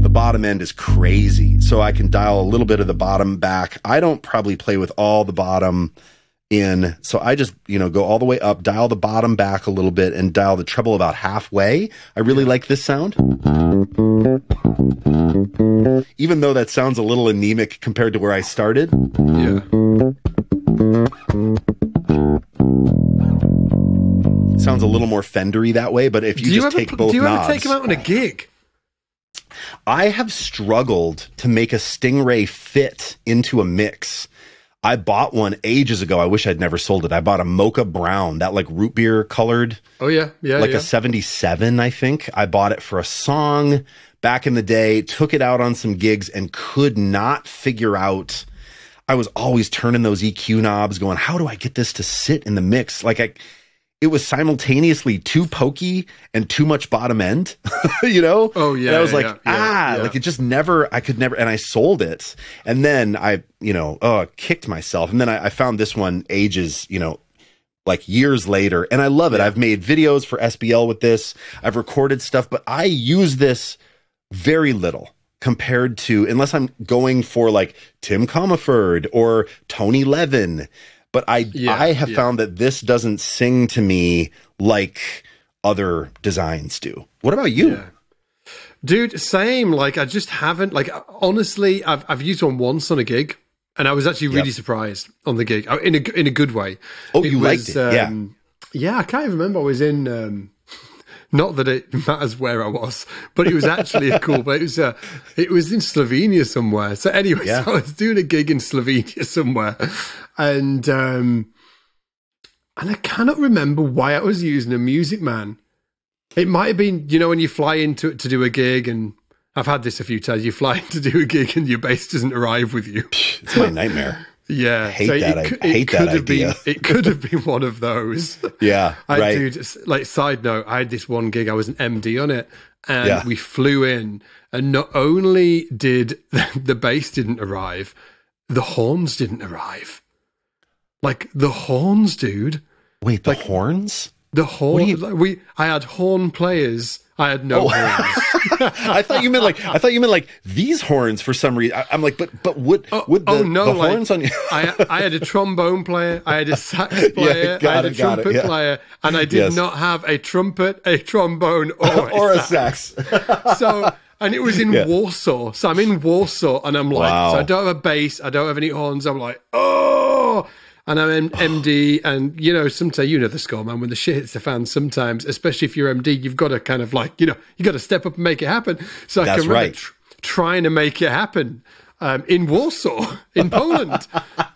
The bottom end is crazy. So I can dial a little bit of the bottom back. I don't probably play with all the bottom in. So I just, you know, go all the way up, dial the bottom back a little bit and dial the treble about halfway. I really like this sound. Even though that sounds a little anemic compared to where I started. Yeah. Sounds a little more fendery that way, but if you you just ever take both do you knobs, ever take them out on a gig? I have struggled to make a Stingray fit into a mix. I bought one ages ago. I wish I'd never sold it. I bought a mocha brown, that like root beer colored, Oh yeah, yeah, like yeah. a 77, I think. I bought it for a song back in the day, took it out on some gigs and could not figure out. I was always turning those EQ knobs going, how do I get this to sit in the mix? Like I, it was simultaneously too pokey and too much bottom end, (laughs) you know? Oh, yeah, And I was yeah, like, yeah, ah, yeah. like it just never, I could never, and I sold it. And then I, you know, oh, kicked myself. And then I, I found this one ages, you know, like years later and I love it. I've made videos for SBL with this. I've recorded stuff, but I use this very little compared to unless I'm going for like Tim Commerford or Tony Levin. But I Yeah, I have yeah. found that this doesn't sing to me like other designs do. What about you? Yeah. Dude, same. Like I just haven't like honestly, I've I've used one once on a gig, and I was actually really Yep. surprised on the gig uh, in a in a good way. Oh, you liked it, yeah. yeah. I can't even remember. I was in. Um, not that it (laughs) matters where I was, but it was actually a cool. But it was uh, it was in Slovenia somewhere. So anyway, Yeah. so (laughs) I was doing a gig in Slovenia somewhere, and um, and I cannot remember why I was using a Music Man. It might have been, you know, when you fly into it to do a gig, and I've had this a few times. You fly (laughs) in to do a gig, and your bass doesn't arrive with you. It's my nightmare. Yeah, hate that. I hate that could have idea. Been, (laughs) it could have been one of those. (laughs) Yeah, I right. like side note, I had this one gig, I was an MD on it, and Yeah. we flew in, and not only did (laughs) the bass didn't arrive, the horns didn't arrive. Like the horns, dude. Wait, the horns? The horn. you- like, we, I had horn players. I had Oh. no horns. (laughs) I thought you meant like I thought you meant like these horns for some reason. I, am like, but but would oh, would the, oh no! the like, horns on you? I I had a trombone player, I had a sax (laughs) player, got I had a it, it, trumpet yeah. player, and I did Yes. not have a trumpet, a trombone, or, (laughs) or a a sax. sax. so and it was in Yeah. Warsaw. So I'm in Warsaw and I'm like, Wow. so I don't have a bass, I don't have any horns. I'm like, oh, and I'm MD, and you know, sometimes you know the score, man. When the shit hits the fan, sometimes, especially if you're MD, you've got to kind of like, you know, you got to step up and make it happen. So I That's can remember right. tr- trying to make it happen. Um, in Warsaw, (laughs) in Poland,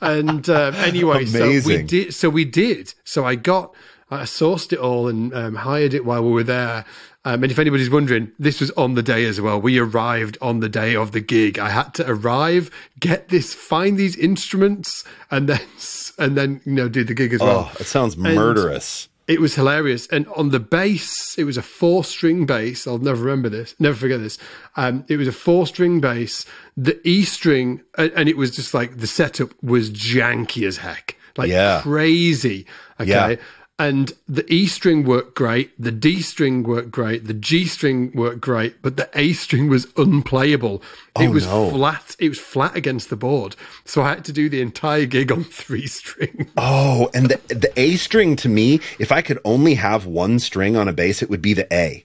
and um, anyway, so we did. So we did. So I got, I sourced it all and um, hired it while we were there. Um, and if anybody's wondering, this was on the day as well. We arrived on the day of the gig. I had to arrive, get this, find these instruments, and then (laughs) and then you know do the gig as well. Oh, it sounds murderous. It was hilarious. And on the bass, it was a four string bass. I'll never remember this, never forget this. Um, it was a four string bass. The E string, and, and it was just like the setup was janky as heck, like Yeah. crazy. Okay. Yeah. And the E string worked great, the D string worked great, the G string worked great, but the A string was unplayable. it Oh, was no. flat. It was flat against the board, so I had to do the entire gig on (laughs) three string. Oh, and the the A string to me, if I could only have one string on a bass, it would be the A.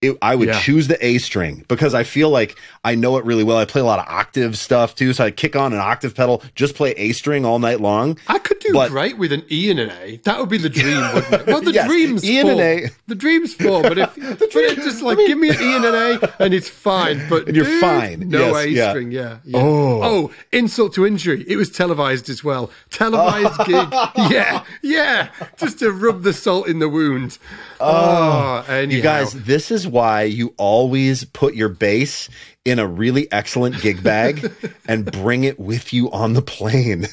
It, I would Yeah. choose the A string because I feel like I know it really well. I play a lot of octave stuff too, so I kick on an octave pedal, just play A string all night long. I could do But- great with an E and an A. That would be the dream, wouldn't it? Well, the (laughs) Yes, dream's E and an. A. The dream's four, but if (laughs) but just like give me an E and an A and it's fine. But And you're dude, fine. No Yes, A yeah. string, yeah. yeah. Oh. oh, insult to injury. It was televised as well. Televised (laughs) gig. Yeah, yeah. Just to rub the salt in the wound. Oh, anyhow. You guys, this is why you always put your bass in a really excellent gig bag (laughs) and bring it with you on the plane.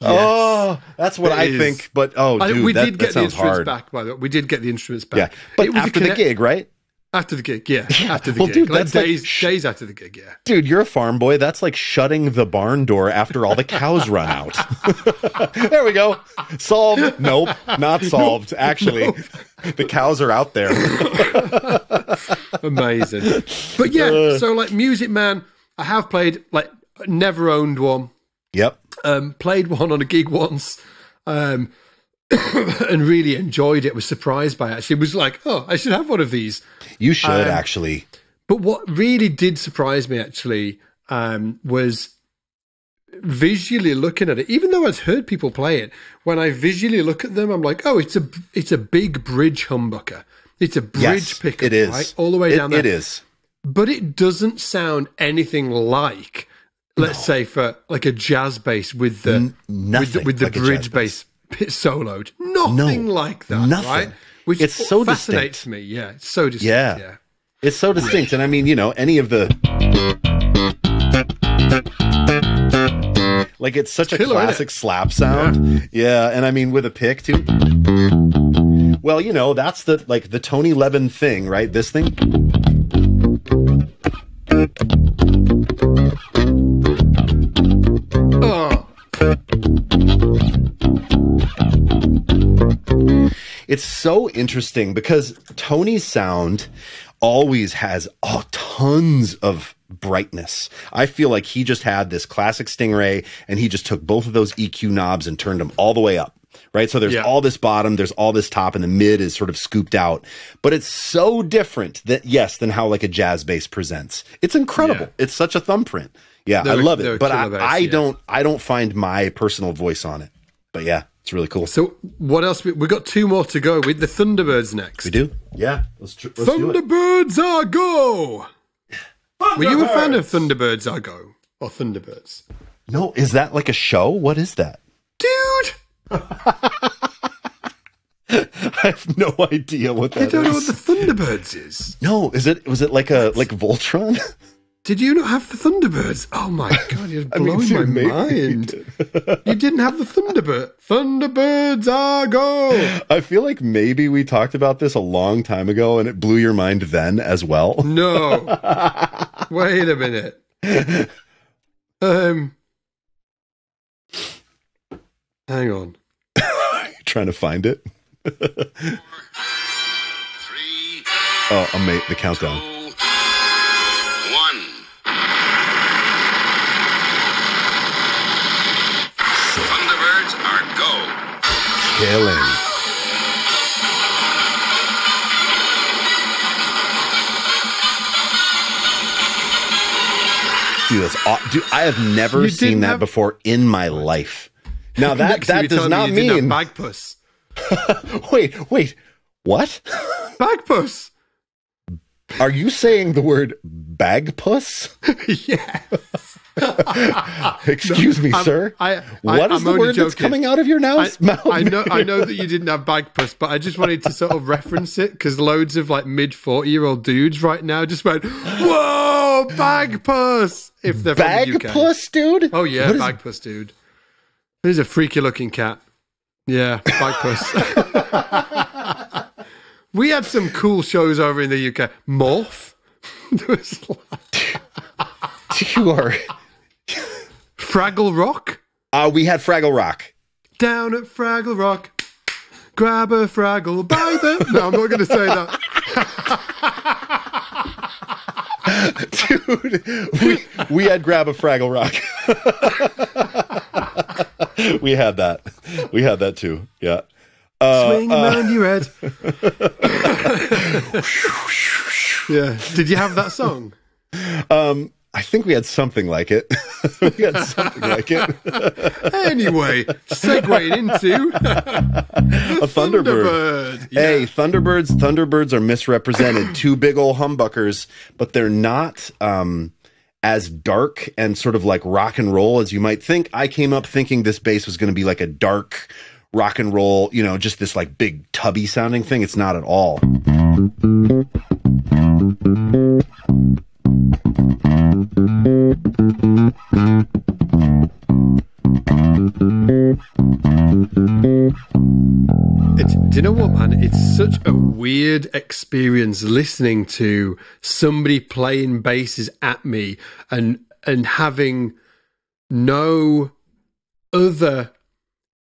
Oh, that's what It I is. think. But oh, I- dude, we that, did that get the instruments hard. back, by the way. We did get the instruments back. Yeah, but It was a after the gig, right? After the gig, yeah. After the Well, gig. dude, like that's like days, sh- days after the gig, yeah. Dude, you're a farm boy. That's like shutting the barn door after all the cows run out. (laughs) there we go. Solved. Nope, not solved. Actually, the cows are out there. (laughs) Amazing. But yeah, so like Music Man, I have played, like, never owned one. Yep. Um, played one on a gig once. Um, (coughs) and really enjoyed it. Was surprised by it. Actually, it was like, oh, I should have one of these. You should Um, actually. But what really did surprise me actually um, was visually looking at it. Even though I'd heard people play it, when I visually look at them, I'm like, oh, it's a it's a big bridge humbucker. It's a bridge Yes, pickup, it is. right, all the way It- down there. It is. But it doesn't sound anything like, let's say, for like a jazz bass with the with the, with the like bridge bass pit (laughs) soloed. Nothing No, like that, nothing. right? Which It's so fascinates me. Yeah, it's so distinct. Yeah. yeah. It's so distinct. And I mean, you know, any of the. Like, it's such a killer, classic slap sound. Yeah. And I mean, with a pick, too. Well, you know, that's the, like, the Tony Levin thing, right? This thing. It's so interesting because Tony's sound always has oh, tons of brightness. I feel like he just had this classic Stingray and he just took both of those EQ knobs and turned them all the way up. Right. So there's Yeah. all this bottom, there's all this top, and the mid is sort of scooped out. But it's so different that, yes, than how like a jazz bass presents. It's incredible. Yeah. It's such a thumbprint. Yeah, I They're a- love it. But I, bass, I yeah. don't I don't find my personal voice on it. But yeah, it's really cool. so what else? We, we got two more to go with the Thunderbirds next. We do? Yeah. Let's, tr- let's do it. Thunderbirds are go. Were you a fan of Thunderbirds are go or Thunderbirds, No, is that like a show? What is that? dude? (laughs) I have no idea what that is. I don't know what the Thunderbirds is. no, is it was it like a like Voltron? (laughs) Did you not have the Thunderbirds? Oh my (laughs) god, you're I mean, blowing my maybe mind. (laughs) you didn't have the Thunderbird. Thunderbirds are go. I feel like maybe we talked about this a long time ago and it blew your mind then as well. No. (laughs) Wait a minute. Um. Hang on. Trying to find it. Three, Oh, I'm ma- the countdown. two, go. Killing. Dude, that's aw- dude, I have never You seen that have- before in my life. Now that (laughs) Next that does telling me not mean have Bagpuss. (laughs) Wait, wait. What? (laughs) Bagpuss. Are you saying the word bagpuss? yeah. (laughs) Excuse me, I'm- sir. I- I- what is the word that's coming out of your I, nose? (laughs) mouth? I know, I know that you didn't have Bagpuss, but I just wanted to sort of reference it because loads of like mid forty-year-old dudes right now just went, "Whoa, Bagpuss!" If they're from the UK. Bagpuss, dude. Oh yeah, is- Bagpuss, dude. He's a freaky-looking cat. Yeah, Bagpuss. (laughs) we had some cool shows over in the UK. Morph. There was like you are. Fraggle Rock. Uh, we had Fraggle Rock. Down at Fraggle Rock. Grab a Fraggle by the. (laughs) No, I'm not going to say that. (laughs) Dude, we, we had Grab a Fraggle Rock. (laughs) we had that. We had that too. Yeah. Uh, Swing around your head. yeah. Did you have that song? Um, I think we had something like it. (laughs) we had something like it. (laughs) Anyway, segueing into (laughs) A Thunderbird. Thunderbird. Yeah. Hey, Thunderbirds, Thunderbirds are misrepresented. (clears throat) Two big old humbuckers, but they're not um, as dark and sort of like rock and roll as you might think. I came up thinking this bass was going to be like a dark rock and roll, you know, just this like big tubby sounding thing. It's not at all. It's Do you know what, man? It's such a weird experience listening to somebody playing basses at me and and having no other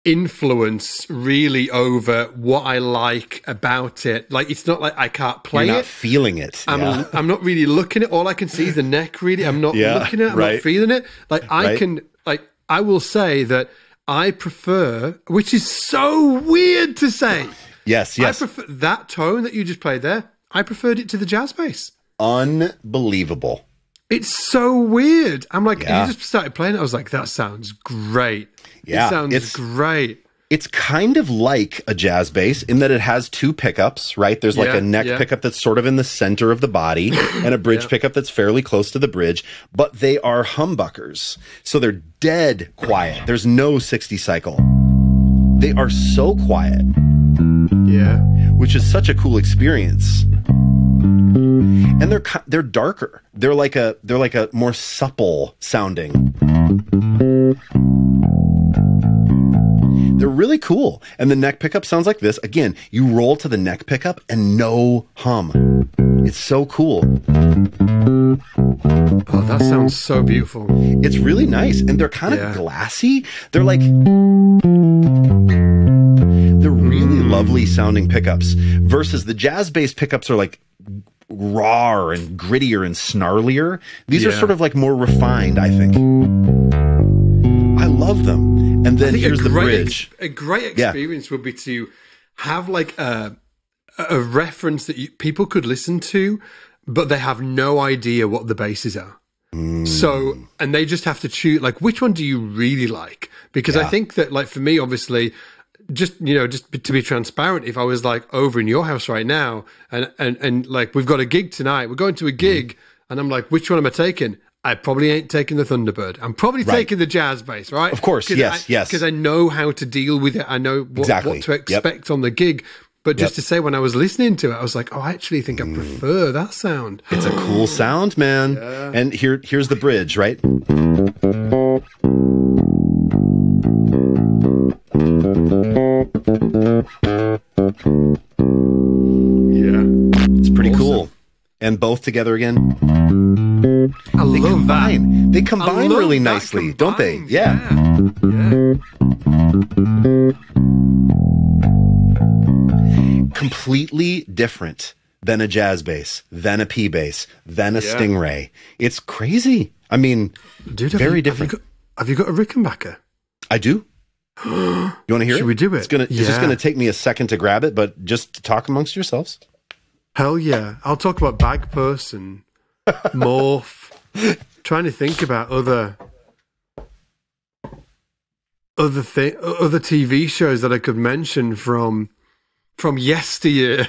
influence really over what I like about it. Like it's not like I can't play You're not it. feeling it. I'm, yeah. I'm not really looking at all I can see is the neck really. I'm not Yeah, looking at it, I'm right. not feeling it. Like I Right. can like I will say that I prefer which is so weird to say. yes, yes. I prefer that tone that you just played there. I preferred it to the jazz bass. Unbelievable. It's so weird. I'm like, Yeah. you just started playing it. I was like, that sounds great. Yeah, it sounds it's- great. It's kind of like a jazz bass in that it has two pickups, right? There's like Yeah, a neck yeah. pickup that's sort of in the center of the body (coughs) and a bridge pickup that's fairly close to the bridge, but they are humbuckers. So they're dead quiet. There's no 60 cycle. They are so quiet, Yeah. which is such a cool experience. And they're they're darker. They're like a they're like a more supple sounding. They're really cool. And the neck pickup sounds like this. Again, you roll to the neck pickup and no hum. It's so cool. Oh, that sounds so beautiful. It's really nice. And they're kind of Yeah. glassy. They're like lovely sounding pickups versus the jazz bass pickups are like raw and grittier and snarlier. These are sort of like more refined, I think. I love them. And then here's the bridge. A great Yeah. experience would be to have like a a reference that you, people could listen to, but they have no idea what the basses are. Mm. So, and they just have to choose like which one do you really like? Because I think that like for me, obviously, just you know, just to be transparent, if I was like over in your house right now, and and and like we've got a gig tonight, we're going to a Mm. gig, and I'm like, which one am I taking? I probably ain't taking the Thunderbird. I'm probably taking the jazz bass, right? Of course, yes, yes. Because I know how to deal with it. I know what, Exactly. what to Yep. expect on the gig. But just Yep. to say, when I was listening to it, I was like, oh, I actually think Mm. I prefer that sound. It's a cool (gasps) sound, man. And here here's the bridge, right? Yeah. It's pretty cool. And both together again. I They love that. combine. They combine really that nicely, don't they? combined. Yeah. Yeah. Completely different than a jazz bass, than a P bass, than a Yeah. Stingray. It's crazy. I mean, Dude, Very you, different. Have you, got, have you got a Rickenbacker? I do. You want to hear Should it? we do it? It's gonna. It's just gonna take me a second to grab it, but just talk amongst yourselves. Hell yeah. I'll talk about Bagpuss and (laughs) Morph. Trying to think about other other thing, other TV shows that I could mention from from yesteryear.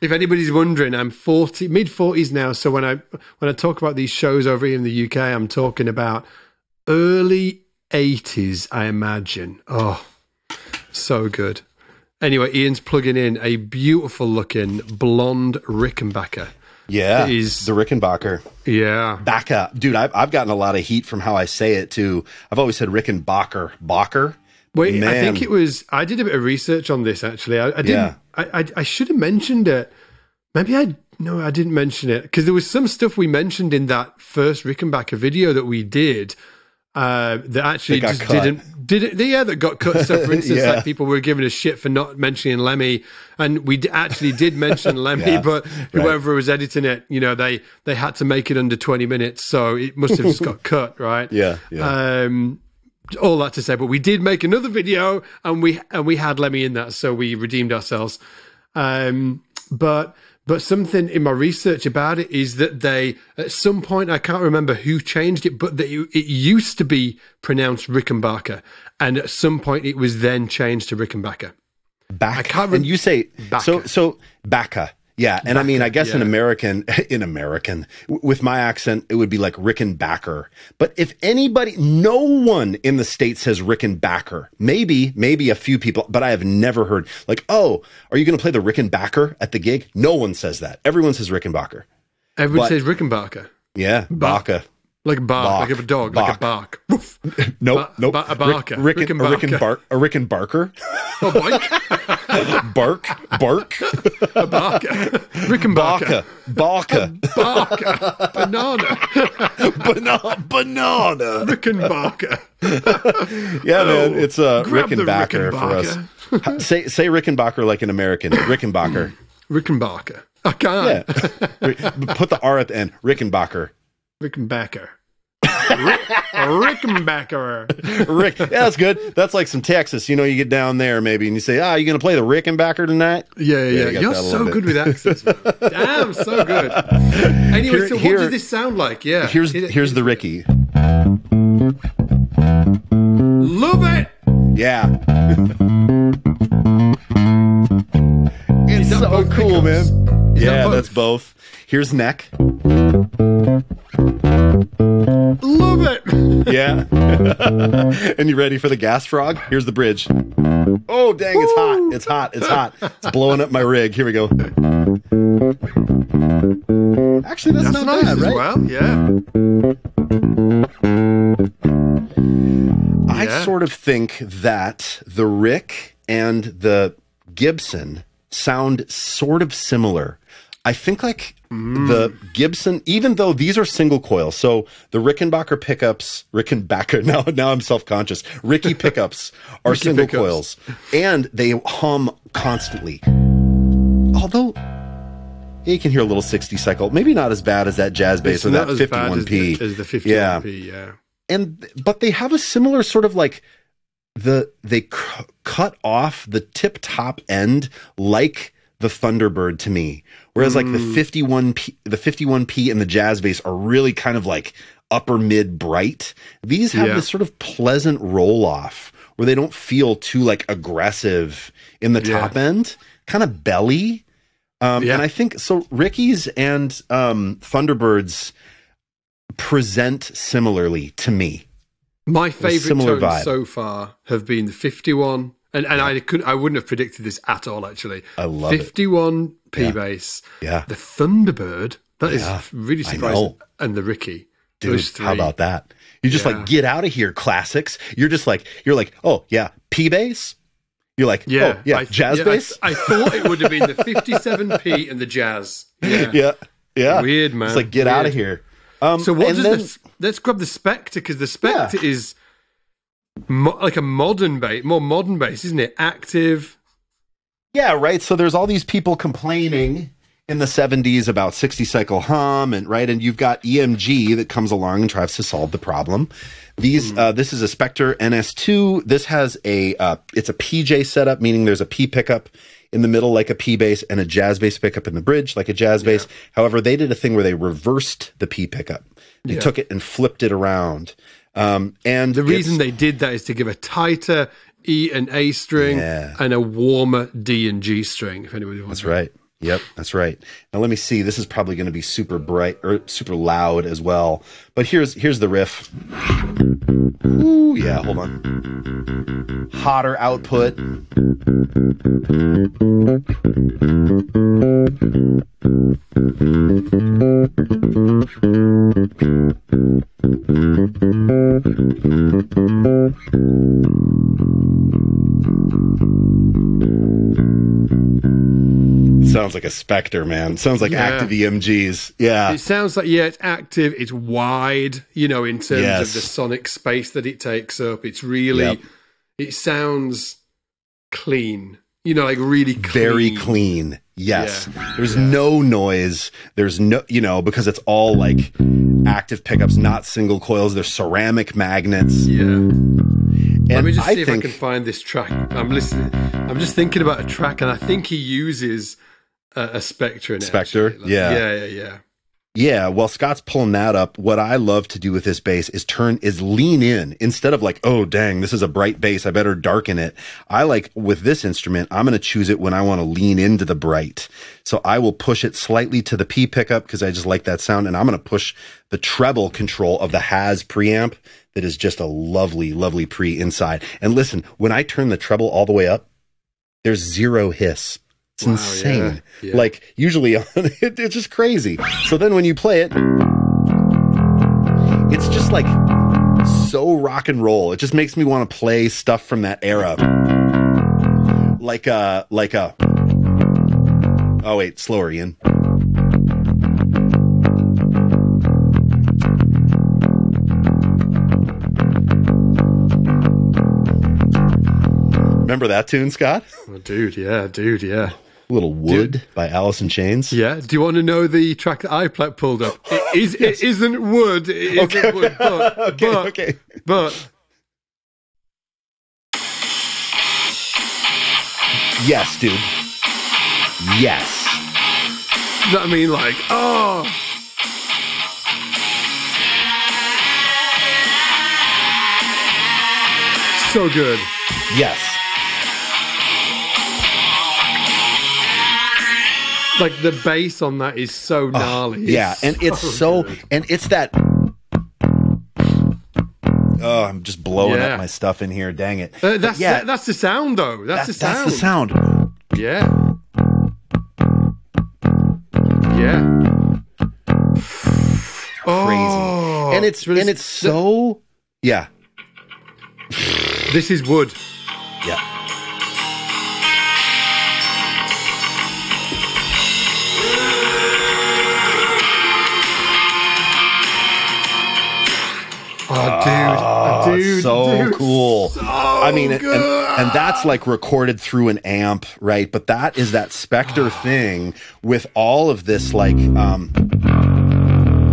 If anybody's wondering, I'm 40 mid 40s now, so when I when I talk about these shows over here in the UK, I'm talking about early 80s, I imagine. Oh, so good. Anyway, Ian's plugging in a beautiful looking blonde Rickenbacker. Yeah, It is- the Rickenbacker. Yeah. Backa, dude. I've I've gotten a lot of heat from how I say it too. I've always said Rickenbacker, Bacher. Wait, I think it was. I did a bit of research on this actually. I, I didn't. Yeah. I, I I should have mentioned it. Maybe I no, I didn't mention it because there was some stuff we mentioned in that first Rickenbacker video that we did uh, that actually That just cut. didn't didn't. Yeah, that got cut. So, for (laughs) instance, Yeah. like people were giving us shit for not mentioning Lemmy, and we d- actually did mention (laughs) Lemmy, Yeah. but whoever was editing it, you know, they they had to make it under twenty minutes, so it must have just (laughs) got cut, right? Yeah, yeah. Um, all that to say, but we did make another video, and we and we had Lemmy in that, so we redeemed ourselves. Um, but but something in my research about it is that they at some point I can't remember who changed it, but that it, used to be pronounced Rickenbacker, and at some point it was then changed to Rickenbacker. Back. can't rem- and you say so Bacca. so Bacca. Yeah, and I mean, I guess in. American, (laughs) in American, with my accent, it would be like Rickenbacker. But if anybody, no one in the state says Rickenbacker. Maybe, maybe a few people, but I have never heard like, oh, are you going to play the Rickenbacker at the gig? No one says that. Everyone says Rickenbacker. Everyone But- says Rickenbacker. Yeah, Bacca. Like a bark, Bark. like a dog, like a Bark. bark. Woof. (laughs) Nope, Ba- nope. ba- a barker. Rick, Rick, Rick and a Rick and Barker. Bark, a Rick and Barker, Oh, boink. (laughs) bark, bark, a barker. Rick and Barker. baka, Barker. Banana. banana, banana. Rick and Barker. Yeah, man, it's uh, Grab the Rickenbacker for us. Say say Rickenbacker like an American. Rickenbacker. Rick and Barker. I can't. Yeah. Put the R at the end. Rickenbacker. Rick and Backer. (laughs) Rick, Rick and Backer. Rick. Yeah, that's good. That's like some Texas. You know, you get down there maybe and you say, ah, you going to play the Rickenbacker tonight? Yeah, yeah, you yeah. got You're so good with accents. Damn, so good. (laughs) Anyway, Here- so here- what does this sound like? Yeah. Here's it- here's the Ricky. Love it. Yeah. it's so cool, pickups? man. Is that yeah, both? that's both. Here's neck. Love it. (laughs) Yeah. (laughs) and you ready for the gas frog? Here's the bridge. Oh, dang, it's hot. It's hot. It's hot. It's blowing up my rig. Here we go. Actually, that's, That's not nice bad, right? well. Yeah. I Yeah. sort of think that the Rick and the Gibson sound sort of similar. I think like mm. the Gibson, even though these are single coil, so the Rickenbacker pickups, Rickenbacker, (laughs) now now I'm self conscious. Ricky (laughs) pickups are Ricky single pickups. coils, and they hum constantly. Although you can hear a little 60 cycle, maybe not as bad as that jazz bass It's or that not as bad as 51p. the, as the 51p. Yeah Yeah. and but they have a similar sort of like the they c- cut off the tip top end like the Thunderbird to me, whereas like the Mm. 51p, the 51p and the jazz bass are really kind of like upper mid bright. These have Yeah. this sort of pleasant roll off where they don't feel too like aggressive in the Yeah. top end, kind of belly. Um, Yeah. And I think so. Ricky's and um, Thunderbirds present similarly to me. My favorite tones vibe. so far have been the 51, and, and I could I wouldn't have predicted this at all. Actually, I love it. 51 P Yeah. bass, Yeah. the Thunderbird that is Yeah, really surprising, and the Ricky. Dude, those three. how about that? You just Yeah. like get out of here, classics. You're just like you're like, oh yeah, P bass. You're like, Yeah, oh yeah, I, jazz yeah, I- bass. I, thought it would have been the 57P and the jazz. Yeah. (laughs) yeah, yeah. Weird, man. It's like get out of here. Um, So what does then, this? Let's grab the Spectre because the Spectre is mo- like a modern bass, more modern bass, isn't it? Active. Yeah, right. So there's all these people complaining in the 70s about 60 cycle hum and right and you've got EMG that comes along and tries to solve the problem. These uh, this is a Spectre NS2. This has a uh, it's a PJ setup meaning there's a P pickup in the middle like a P bass and a jazz bass pickup in the bridge like a jazz bass. However, they did a thing where they reversed the P pickup. They Yeah. took it and flipped it around. Um, and The reason they did that is to give a tighter E and A string Yeah. and a warmer D and G string. If anybody wants, That's right. Yep, that's right. Now let me see. This is probably going to be super bright or super loud as well. But here's here's the riff. Ooh, yeah. Hold on. Hotter output. Sounds like a Spectre, man. Sounds like Yeah. active EMGs. Yeah. It sounds like yeah, it's active. It's wide, you know, in terms Yes. of the sonic space that it takes up. It's really, Yep. it sounds clean. You know, like really clean. very clean. Yes. Yeah. There's no noise. There's no, you know, because it's all like active pickups, not single coils. They're ceramic magnets. Yeah. And Let me just I see think, if I can find this track. I'm listening. I'm just thinking about a track, and I think he uses a, a Spectre in it. Actually. Like, Yeah. yeah, yeah, yeah. yeah, while Scott's pulling that up, what I love to do with this bass is turn, is lean in instead of like, oh, dang, this is a bright bass. I better darken it. I like with this instrument, I'm going to choose it when I want to lean into the bright. So I will push it slightly to the P pickup because I just like that sound. And I'm going to push the treble control of the Has preamp that is just a lovely, lovely pre inside. And listen, when I turn the treble all the way up, there's zero hiss. It's Wow, insane. yeah, yeah. Like usually (laughs) on it, it's just crazy. So then when you play it, it's just like so rock and roll. It just makes me want to play stuff from that era. Like a like a Oh wait, slower, Ian. Remember that tune, Scott? Oh, dude, yeah, dude, yeah. Little Would by Alice in Chains. Yeah. Do you want to know the track that I pulled up? (laughs) It, is, it isn't wood. It isn't Okay, wood. But, (laughs) okay, but, okay. But Yes, dude. Yes. you know what I mean? Like, oh, so good. Yes. Like the bass on that is so gnarly. Yeah, and it's so good. and it's that Oh, I'm just blowing Yeah. up my stuff in here. Dang it. Uh, that's yeah, that- that's the sound though. That's, the sound. That's the sound. Yeah. Yeah. Crazy. Oh, and it's really- and it's so yeah. This is wood. Yeah. Oh, dude, dude, so dude. cool. I mean, and, and, that's like recorded through an amp, right? But that is that Spector (sighs) thing with all of this, like, um,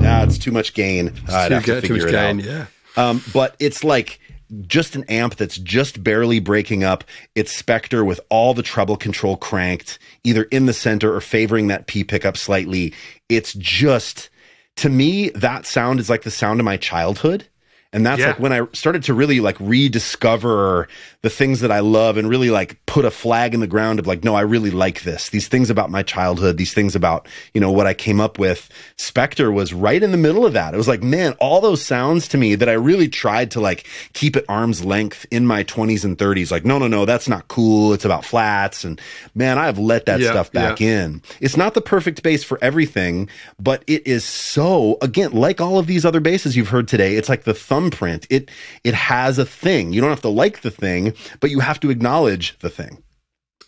nah, it's too much gain. I'd Too have to good, figure much it gain, out. yeah. Um, but it's like just an amp that's just barely breaking up. It's Spector with all the treble control cranked, either in the center or favoring that P pickup slightly. It's just, to me, that sound is like the sound of my childhood. And that's Yeah. like when I started to really like rediscover the things that I love and really like put a flag in the ground of like, no, I really like this. These things about my childhood, these things about, you know, what I came up with. Spector was right in the middle of that. It was like, man, all those sounds to me that I really tried to like keep at arm's length in my 20s and 30s. Like, no, no, no, that's not cool. It's about flats. And man, I've let that Yeah, stuff back yeah. in. It's not the perfect bass for everything, but it is so again, like all of these other basses you've heard today, it's like the thumbprint. It it has a thing. You don't have to like the thing, but you have to acknowledge the thing.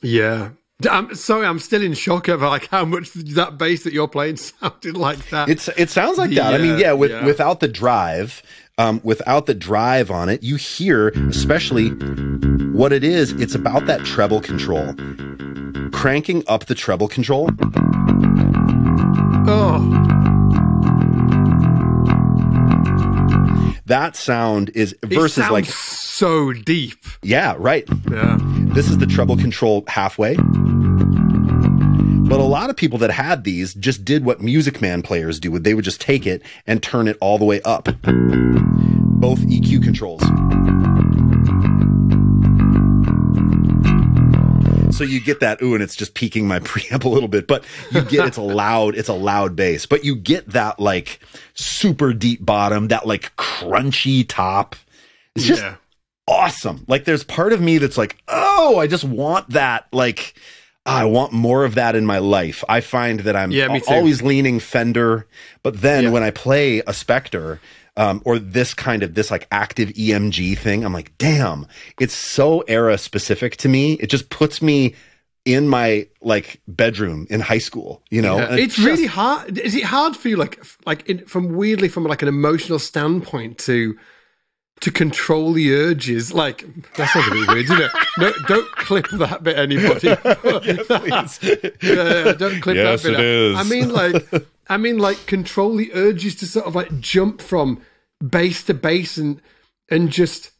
Yeah. I'm sorry, I'm still in shock over like how much that bass that you're playing (laughs) sounded like that. It's it sounds like that. I mean, Yeah, yeah, with yeah. without the drive, um, without the drive on it, you hear especially what it is. It's about that treble control, cranking up the treble control. oh, That sound is versus sounds like so deep. yeah, right. Yeah. This is the treble control halfway. But a lot of people that had these just did what Music Man players do. They would just take it and turn it all the way up. Both EQ controls. So you get that ooh, and it's just peaking my (laughs) preamp a little bit, but you get it's a loud, it's a loud bass, but you get that like super deep bottom, that like crunchy top. It's just yeah. awesome. Like there's part of me that's like, oh, I just want that. Like ah, I want more of that in my life. I find that I'm Yeah, always leaning Fender, but then Yeah. when I play a Spector um, or this kind of this like active EMG thing, I'm like, damn, it's so era specific to me. It just puts me in my like bedroom in high school, you know. Yeah. And It's just- really hard. Is it hard for you, like, like in, from weirdly from like an emotional standpoint to to control the urges? Like that sounds a bit weird, doesn't it? No, don't clip that bit, anybody. (laughs) (laughs) yeah, yeah, don't clip Yes, that bit. it is. I mean, like, I mean, like, control the urges to sort of like jump from bass to bass and and just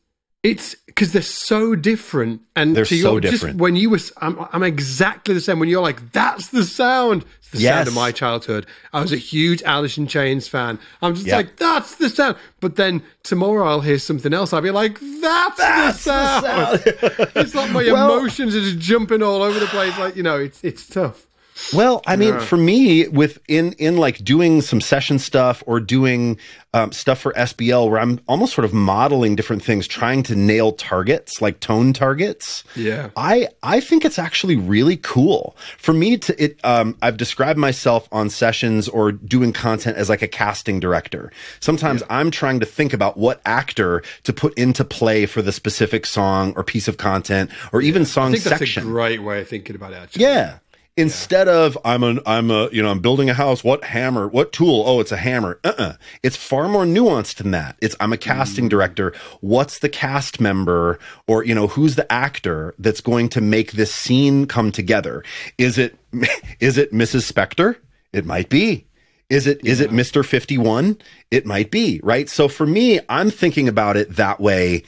it's because they're so different. And They're to so your, just different. when you was, I'm, I'm exactly the same. When you're like, that's the sound. It's the sound of my childhood. I was a huge Alice in Chains fan. I'm just Yeah. like, that's the sound. But then tomorrow I'll hear something else. I'll be like, that's, That's the the sound. (laughs) it's like my (laughs) Well- emotions are just jumping all over the place. Like, you know, it's it's tough. Well, I mean, for me, with in in like doing some session stuff or doing um, stuff for SBL, where I'm almost sort of modeling different things, trying to nail targets, like tone targets. Yeah. I I think it's actually really cool for me to it. Um, I've described myself on sessions or doing content as like a casting director. Sometimes I'm trying to think about what actor to put into play for the specific song or piece of content or even song I think that's section. a great way of thinking about it. Actually, Yeah. Instead of I'm an I'm a you know I'm building a house. What hammer? What tool? Oh, it's a hammer. Uh-uh. It's far more nuanced than that. It's I'm a casting director. What's the cast member or you know who's the actor that's going to make this scene come together? Is it (laughs) is it Mrs. Spector? It might be. Is it is it Mr. 51? It might be, right? So for me, I'm thinking about it that way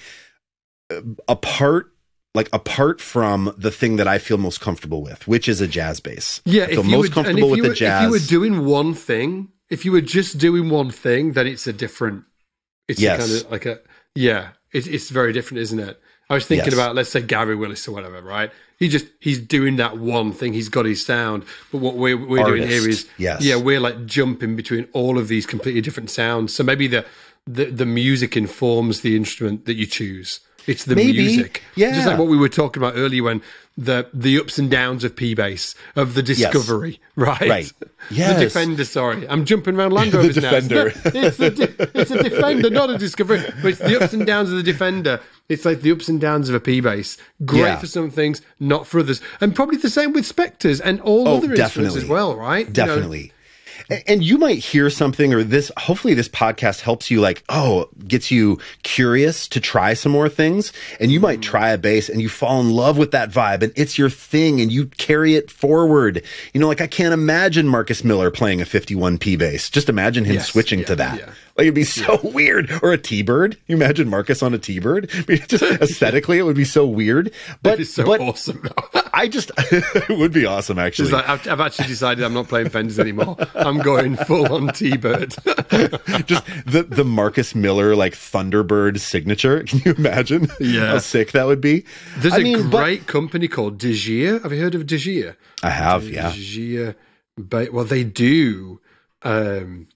uh, apart like apart from the thing that I feel most comfortable with, which is a jazz bass. Yeah, I feel if you most were, comfortable if with you the jazz. If you were doing one thing, if you were just doing one thing, then it's a different. It's Yes. kind of like a yeah. It, it's very different, isn't it? I was thinking Yes. about let's say Gary Willis or whatever, right? He just he's doing that one thing. He's got his sound, but what we're we're doing here is Artist, yes. yeah, we're like jumping between all of these completely different sounds. So maybe the the, the music informs the instrument that you choose. It's the Maybe, music, yeah. Just like what we were talking about earlier when the the ups and downs of P bass of the discovery, right? Right. (laughs) Yes. The defender. Sorry, I'm jumping around (laughs) Land Rovers now. (laughs) It's Defender. It's, de- it's a defender, not a discovery. But it's the ups and downs of the defender. It's like the ups and downs of a P bass. Great Yeah. for some things, not for others, and probably the same with Spectors and all Oh, other instruments definitely. as well, right? You know, Definitely. And you might hear something or this, hopefully this podcast helps you like, oh, gets you curious to try some more things. And you might mm. try a bass and you fall in love with that vibe and it's your thing and you carry it forward. You know, like I can't imagine Marcus Miller playing a 51P bass. Just imagine him Yes, switching yeah, to that. yeah. Like it'd be so weird. Or a T-bird. You imagine Marcus on a T-bird? (laughs) I mean, just aesthetically, it would be so weird. But, It's so but awesome. (laughs) I just, (laughs) it would be awesome actually. Like, I've, I've actually decided I'm not playing Fenders anymore. I'm going full on T-Bird. just the the Marcus Miller like Thunderbird signature. Can you imagine? Yeah. how sick that would be. There's I a mean, but- great company called De Gier. Have you heard of De Gier? I have, yeah. De Gier. Ba- Well, they do. Um,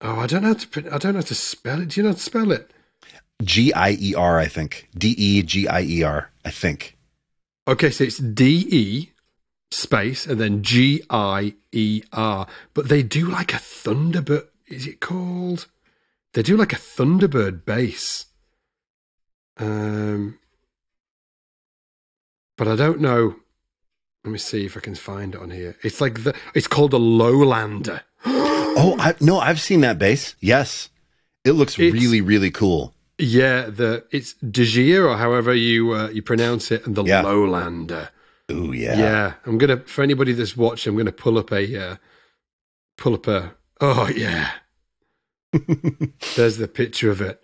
oh, I don't know how to. I don't know how to spell it. Do you know how to spell it? G I E R, I think. D E G I E R, I think. Okay, so it's D E space and then G I E R. But they do like a Thunderbird. Is it called? They do like a Thunderbird bass. Um, but I don't know. Let me see if I can find it on here. It's like the. It's called a Lowlander. (gasps) (gasps) Oh, I, no, I've seen that bass. Yes, it looks It's- really, really cool. Yeah, the it's De Gier or however you uh, you pronounce it, and the Yeah. Lowlander. Oh yeah. Yeah, I'm gonna for anybody that's watching, I'm gonna pull up a uh, pull up a. Oh yeah, (laughs) there's the picture of it.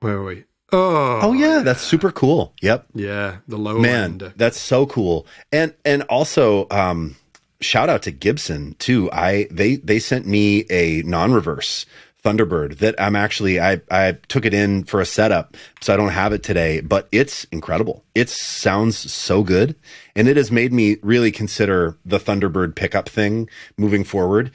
Where are we? Oh, Oh yeah, that's super cool. Yep. yeah, the Lowlander. Man, that's so cool. And and also um shout out to Gibson too. I they they sent me a non-reverse Thunderbird that I'm actually I I took it in for a setup, so I don't have it today, but it's incredible. It sounds so good and it has made me really consider the Thunderbird pickup thing moving forward.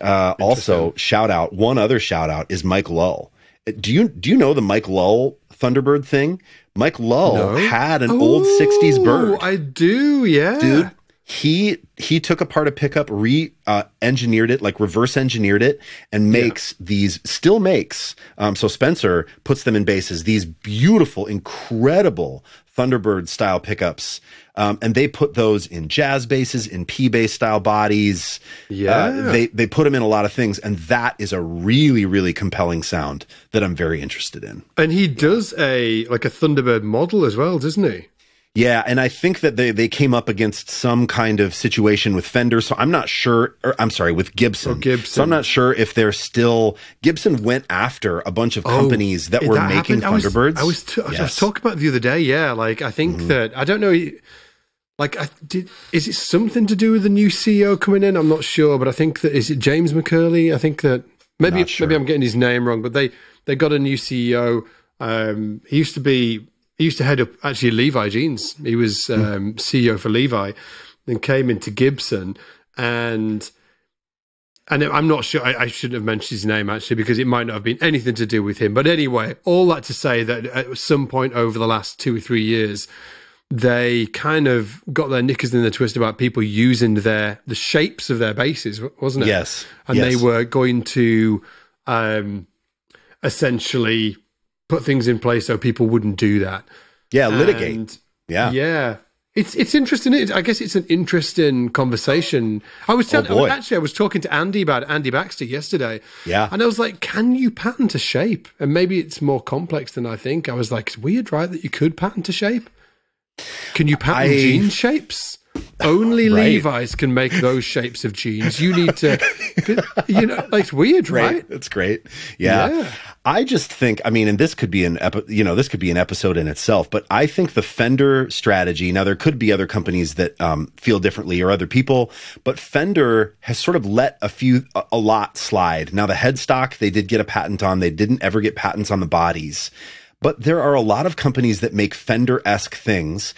Uh also shout out one other shout out is Mike Lull. Do you do you know the Mike Lull Thunderbird thing? Mike Lull No? had an old 60s bird Oh, I do. Yeah, dude he he took apart a pickup re uh, engineered it like reverse engineered it and makes these still makes um so spencer puts them in basses these beautiful incredible thunderbird style pickups um and they put those in jazz basses in p bass style bodies Yeah. uh, they they put them in a lot of things and that is a really really compelling sound that i'm very interested in And he does a like a Thunderbird model as well, doesn't he? Yeah, and I think that they, they came up against some kind of situation with Fender, so I'm not sure. Or I'm sorry, with Gibson. Oh, Gibson. So I'm not sure if they're still. Gibson went after a bunch of companies that were making happened. I was- Thunderbirds. I was, t- I was talking about it the other day. Yeah, like I think that I don't know. Like, I did. Is it something to do with the new CEO coming in? I'm not sure, but I think that is it James McCurley. I think that maybe sure. maybe I'm getting his name wrong, but they they got a new CEO. Um, he used to be he used to head up actually Levi Jeans. He was Hmm. um, CEO for Levi, then came into Gibson. and and I'm not sure. I, I shouldn't have mentioned his name actually because it might not have been anything to do with him. But anyway, all that to say that at some point over the last two or three years, they kind of got their knickers in the twist about people using their the shapes of their basses, wasn't it? Yes. and yes. they were going to um, essentially put things in place so people wouldn't do that. yeah, litigate. And yeah. yeah. It's it's interesting. It, I guess it's an interesting conversation. I was oh, telling, Oh, actually, I was talking to Andy about it, Andy Baxter yesterday. Yeah. and I was like, "Can you patent a shape?" And maybe it's more complex than I think. I was like, "It's weird, right? That you could patent a shape. Can you patent I- jean shapes?" Only Right. Levi's can make those shapes of jeans. You need to, you know, like it's weird, right? right? That's great. Yeah. Yeah. I just think, I mean, and this could be an, epi- you know, this could be an episode in itself, but I think the Fender strategy, now there could be other companies that um, feel differently or other people, but Fender has sort of let a few, a, a lot slide. Now the headstock, they did get a patent on, they didn't ever get patents on the bodies, but there are a lot of companies that make Fender-esque things.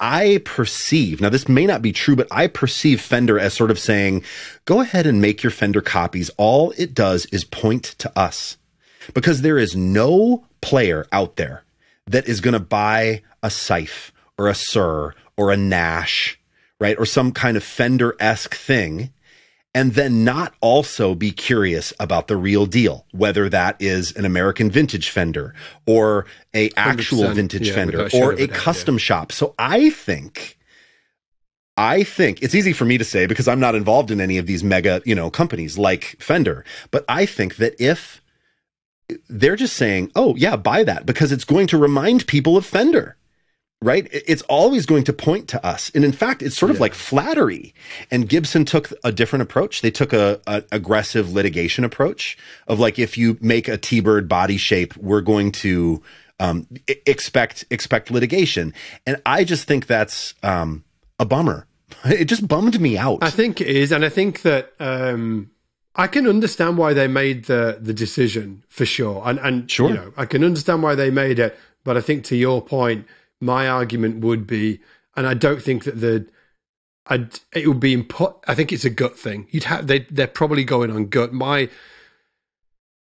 I perceive, now this may not be true, but I perceive Fender as sort of saying, go ahead and make your Fender copies. All it does is point to us because there is no player out there that is going to buy a Scythe or a Sire or a Nash, right? Or some kind of Fender esque thing and then not also be curious about the real deal, whether that is an American vintage Fender or a actual vintage yeah, Fender or a custom shop. So I think I think it's easy for me to say because I'm not involved in any of these mega, you know, companies like Fender, but I think that if they're just saying, "Oh, yeah, buy that," because it's going to remind people of Fender right? It's always going to point to us. And in fact, it's sort of like flattery. And Gibson took a different approach. They took a, a aggressive litigation approach of like, if you make a T-bird body shape, we're going to um, expect expect litigation. And I just think that's um, a bummer. (laughs) It just bummed me out. I think it is, and I think that um, I can understand why they made the the decision for sure, and and Sure. you know I can understand why they made it. But I think to your point, my argument would be, and I don't think that the. I'd, it would be impo- I think it's a gut thing. You'd have they they're probably going on gut. My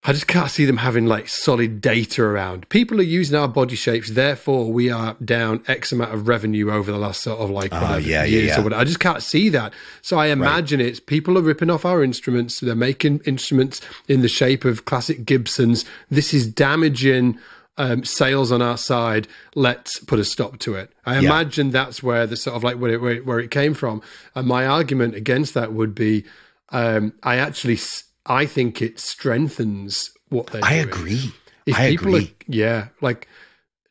I just can't see them having like solid data around. People are using our body shapes, therefore we are down X amount of revenue over the last sort of like whatever Ah, yeah, years yeah. or whatever. I just can't see that. So I imagine it's people are ripping off our instruments. They're making instruments in the shape of classic Gibsons. This is damaging um, sales on our side. Let's put a stop to it. I imagine that's where the sort of like where it, where it, where it came from. And my argument against that would be, um, I actually I think it strengthens what they. I agree. If I people agree. are, yeah, like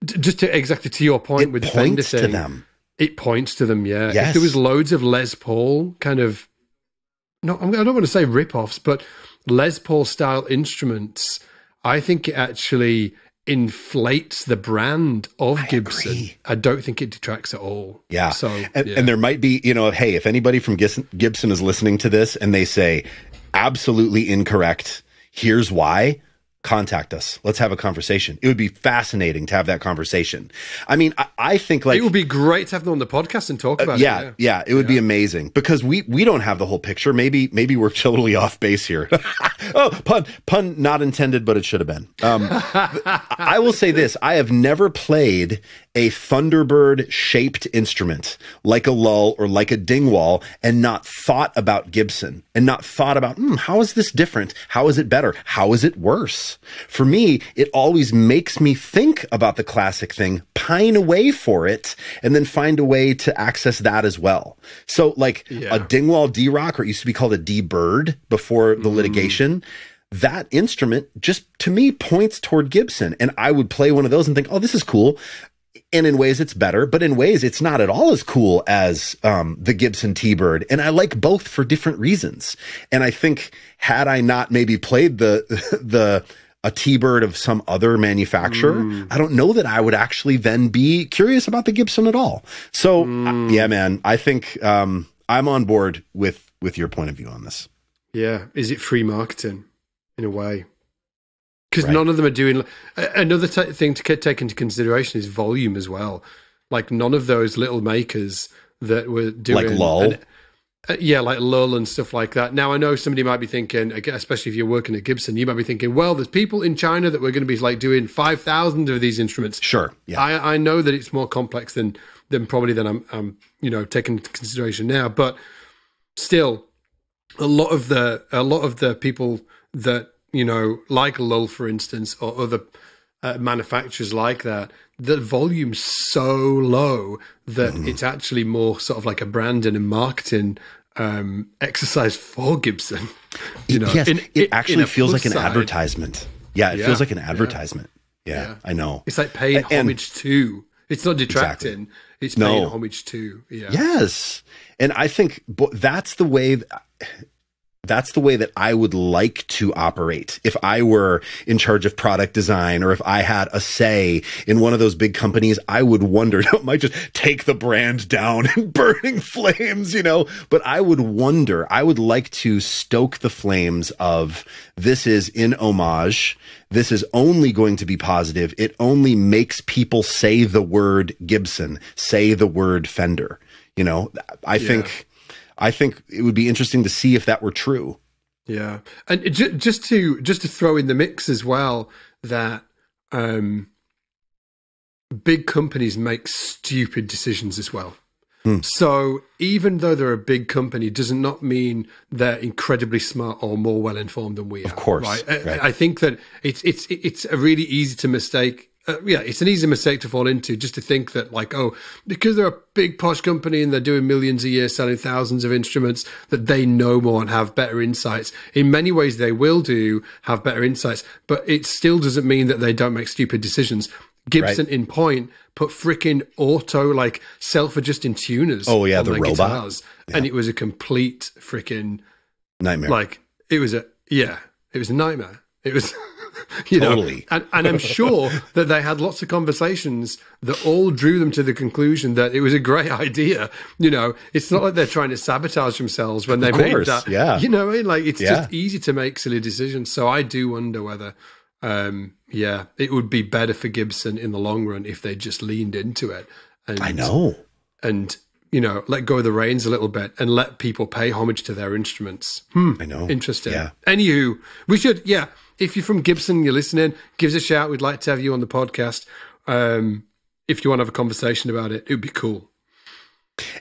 just to exactly to your point it with the Fender points to thing, them. it points to them. Yeah, if there was loads of Les Paul kind of, no, I don't want to say rip-offs, but Les Paul style instruments, I think it actually inflates the brand of Gibson. agree. I don't think it detracts at all. Yeah. So and, yeah. and there might be, you know, hey, if anybody from Gibson is listening to this and they say absolutely incorrect, here's why, contact us. Let's have a conversation. It would be fascinating to have that conversation. I mean, I, I think like it would be great to have them on the podcast and talk about Uh, yeah, it. yeah, it would be amazing because we we don't have the whole picture. Maybe maybe we're totally off base here. (laughs) oh, pun pun not intended, but it should have been. Um, (laughs) I will say this: I have never played a Thunderbird shaped instrument like a Lull or like a Dingwall and not thought about Gibson and not thought about hmm, how is this different? How is it better? How is it worse? For me, it always makes me think about the classic thing, pine away for it, and then find a way to access that as well. So, like Yeah. a Dingwall D Roc, or it used to be called a D Bird before the litigation. That instrument just to me points toward Gibson, and I would play one of those and think, "Oh, this is cool." And in ways it's better, but in ways it's not at all as cool as um, the Gibson T-Bird. And I like both for different reasons. And I think had I not maybe played the (laughs) the a T-Bird of some other manufacturer, I don't know that I would actually then be curious about the Gibson at all. So uh, yeah, man, I think um, I'm on board with with your point of view on this. Yeah. Is it free marketing in a way? Because Right. none of them are doing. Another t- thing to take into consideration is volume as well. Like none of those little makers that were doing Like Lull? and- Uh, yeah, like Lull and stuff like that. Now I know somebody might be thinking, especially if you're working at Gibson, you might be thinking, well, there's people in China that we're going to be like doing five thousand of these instruments. Sure. Yeah. I, I know that it's more complex than than probably than I'm, I'm you know taking into consideration now, but still, a lot of the a lot of the people that you know like Lull, for instance, or other uh, manufacturers like that, the volume's so low that Mm-hmm. it's actually more sort of like a branding and a marketing um, exercise for Gibson. (laughs) You know, yes, in- it in actually a feels like an side, advertisement. Yeah, it Yeah, feels like an advertisement. Yeah, Yeah. I know. It's like paying And- homage to. It's not detracting. It's No. paying homage to. Yeah. Yes. And I think that's the way that's the way that I would like to operate. If I were in charge of product design or if I had a say in one of those big companies I would wonder (laughs) it might just take the brand down (laughs) in burning flames you know? But I would wonder I would like to stoke the flames of this is in homage this is only going to be positive it only makes people say the word Gibson say the word Fender you know? I think I think it would be interesting to see if that were true. Yeah, and ju- just to just to throw in the mix as well that um, big companies make stupid decisions as well. Hmm. So even though they're a big company, does not mean they're incredibly smart or more well informed than we are. Of course, right? I- right. I, think that it's it's it's a really easy to mistake. Uh, yeah, it's an easy mistake to fall into just to think that like, oh, because they're a big posh company and they're doing millions a year, selling thousands of instruments, that they know more and have better insights. In many ways, they will do have better insights, but it still doesn't mean that they don't make stupid decisions. Gibson, in point, put freaking auto like self-adjusting tuners. Oh, yeah, on the robot. guitars, and it was a complete freaking Nightmare. like it was a yeah, it was a nightmare. It was (laughs) (laughs) you Totally. know, and, and I'm sure that they had lots of conversations that all drew them to the conclusion that it was a great (laughs) idea. You know, it's not like they're trying to sabotage themselves when they Of made that. yeah. you know, what I mean? like it's Yeah. just easy to make silly decisions. So I do wonder whether. Um, yeah, it would be better for Gibson in the long run if they just leaned into it. And, I know. and you know, let go of the reins a little bit and let people pay homage to their instruments. Hmm. I know. Interesting. Yeah. Anywho, we should, yeah. If you're from Gibson, you're listening, give us a shout. We'd like to have you on the podcast. Um, if you want to have a conversation about it, it would be cool.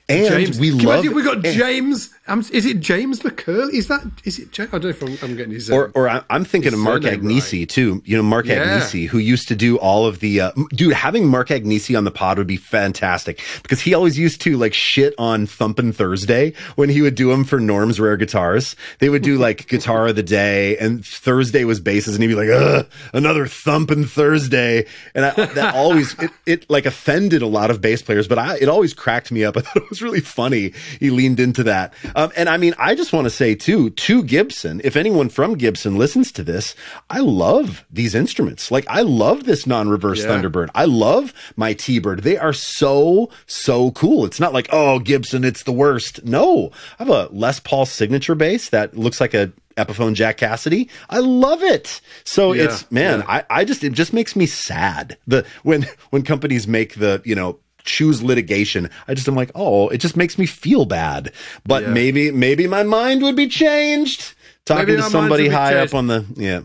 And James, we Can love we got James. Um, is it James McCurley? Is that? Is it? James? I don't know if I'm, I'm getting his. or um, or I- I'm thinking of Mark Agnesi too. You know Mark Yeah. Agnesi, who used to do all of the uh, dude. Having Mark Agnesi on the pod would be fantastic because he always used to like shit on Thumpin' Thursday when he would do them for Norm's Rare Guitars. They would do (laughs) like Guitar of the Day, and Thursday was basses, and he'd be like, "Ugh, another Thumpin' Thursday," and I, that always it, it like offended a lot of bass players, but I it always cracked me up. I thought it was really funny. He leaned into that, um, and I mean, I just want to say too to Gibson, if anyone from Gibson listens to this, I love these instruments. Like I love this non-reverse Yeah. Thunderbird. I love my T-Bird. They are so so cool. It's not like oh Gibson, it's the worst. No, I have a Les Paul signature bass that looks like a Epiphone Jack Cassidy. I love it. So Yeah, it's man, yeah. I, I just it just makes me sad. The when when companies make the, you know, choose litigation, I just am like, oh, it just makes me feel bad. But Yeah. maybe maybe my mind would be changed. Talking Maybe to somebody high changed. up on the yeah.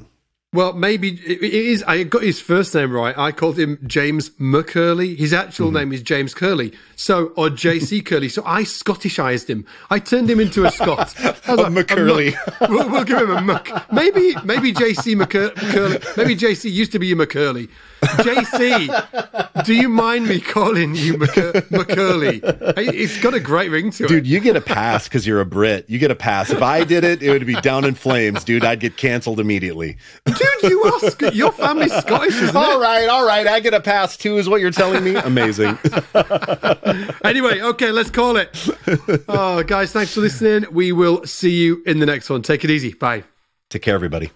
Well, maybe it is. I got his first name right. I called him James McCurley. His actual Mm-hmm. name is James Curley. So, or JC (laughs) Curley. So I Scottishized him. I turned him into a Scot. (laughs) A McCurley. Muck. (laughs) We'll, we'll give him a Muck. Maybe, maybe JC McCur- McCurley. Maybe JC used to be a McCurley. JC, do you mind me calling you McCur- McCurley? It's got a great ring to Dude, it. Dude, you get a pass because you're a Brit. You get a pass. If I did it, it would be down in flames, dude. I'd get canceled immediately. Dude, you are Sc- your family's Scottish, isn't it? All right, all right. I get a pass too, is what you're telling me. Amazing. (laughs) Anyway, okay, let's call it. Oh, guys, thanks for listening. We will see you in the next one. Take it easy. Bye. Take care, everybody.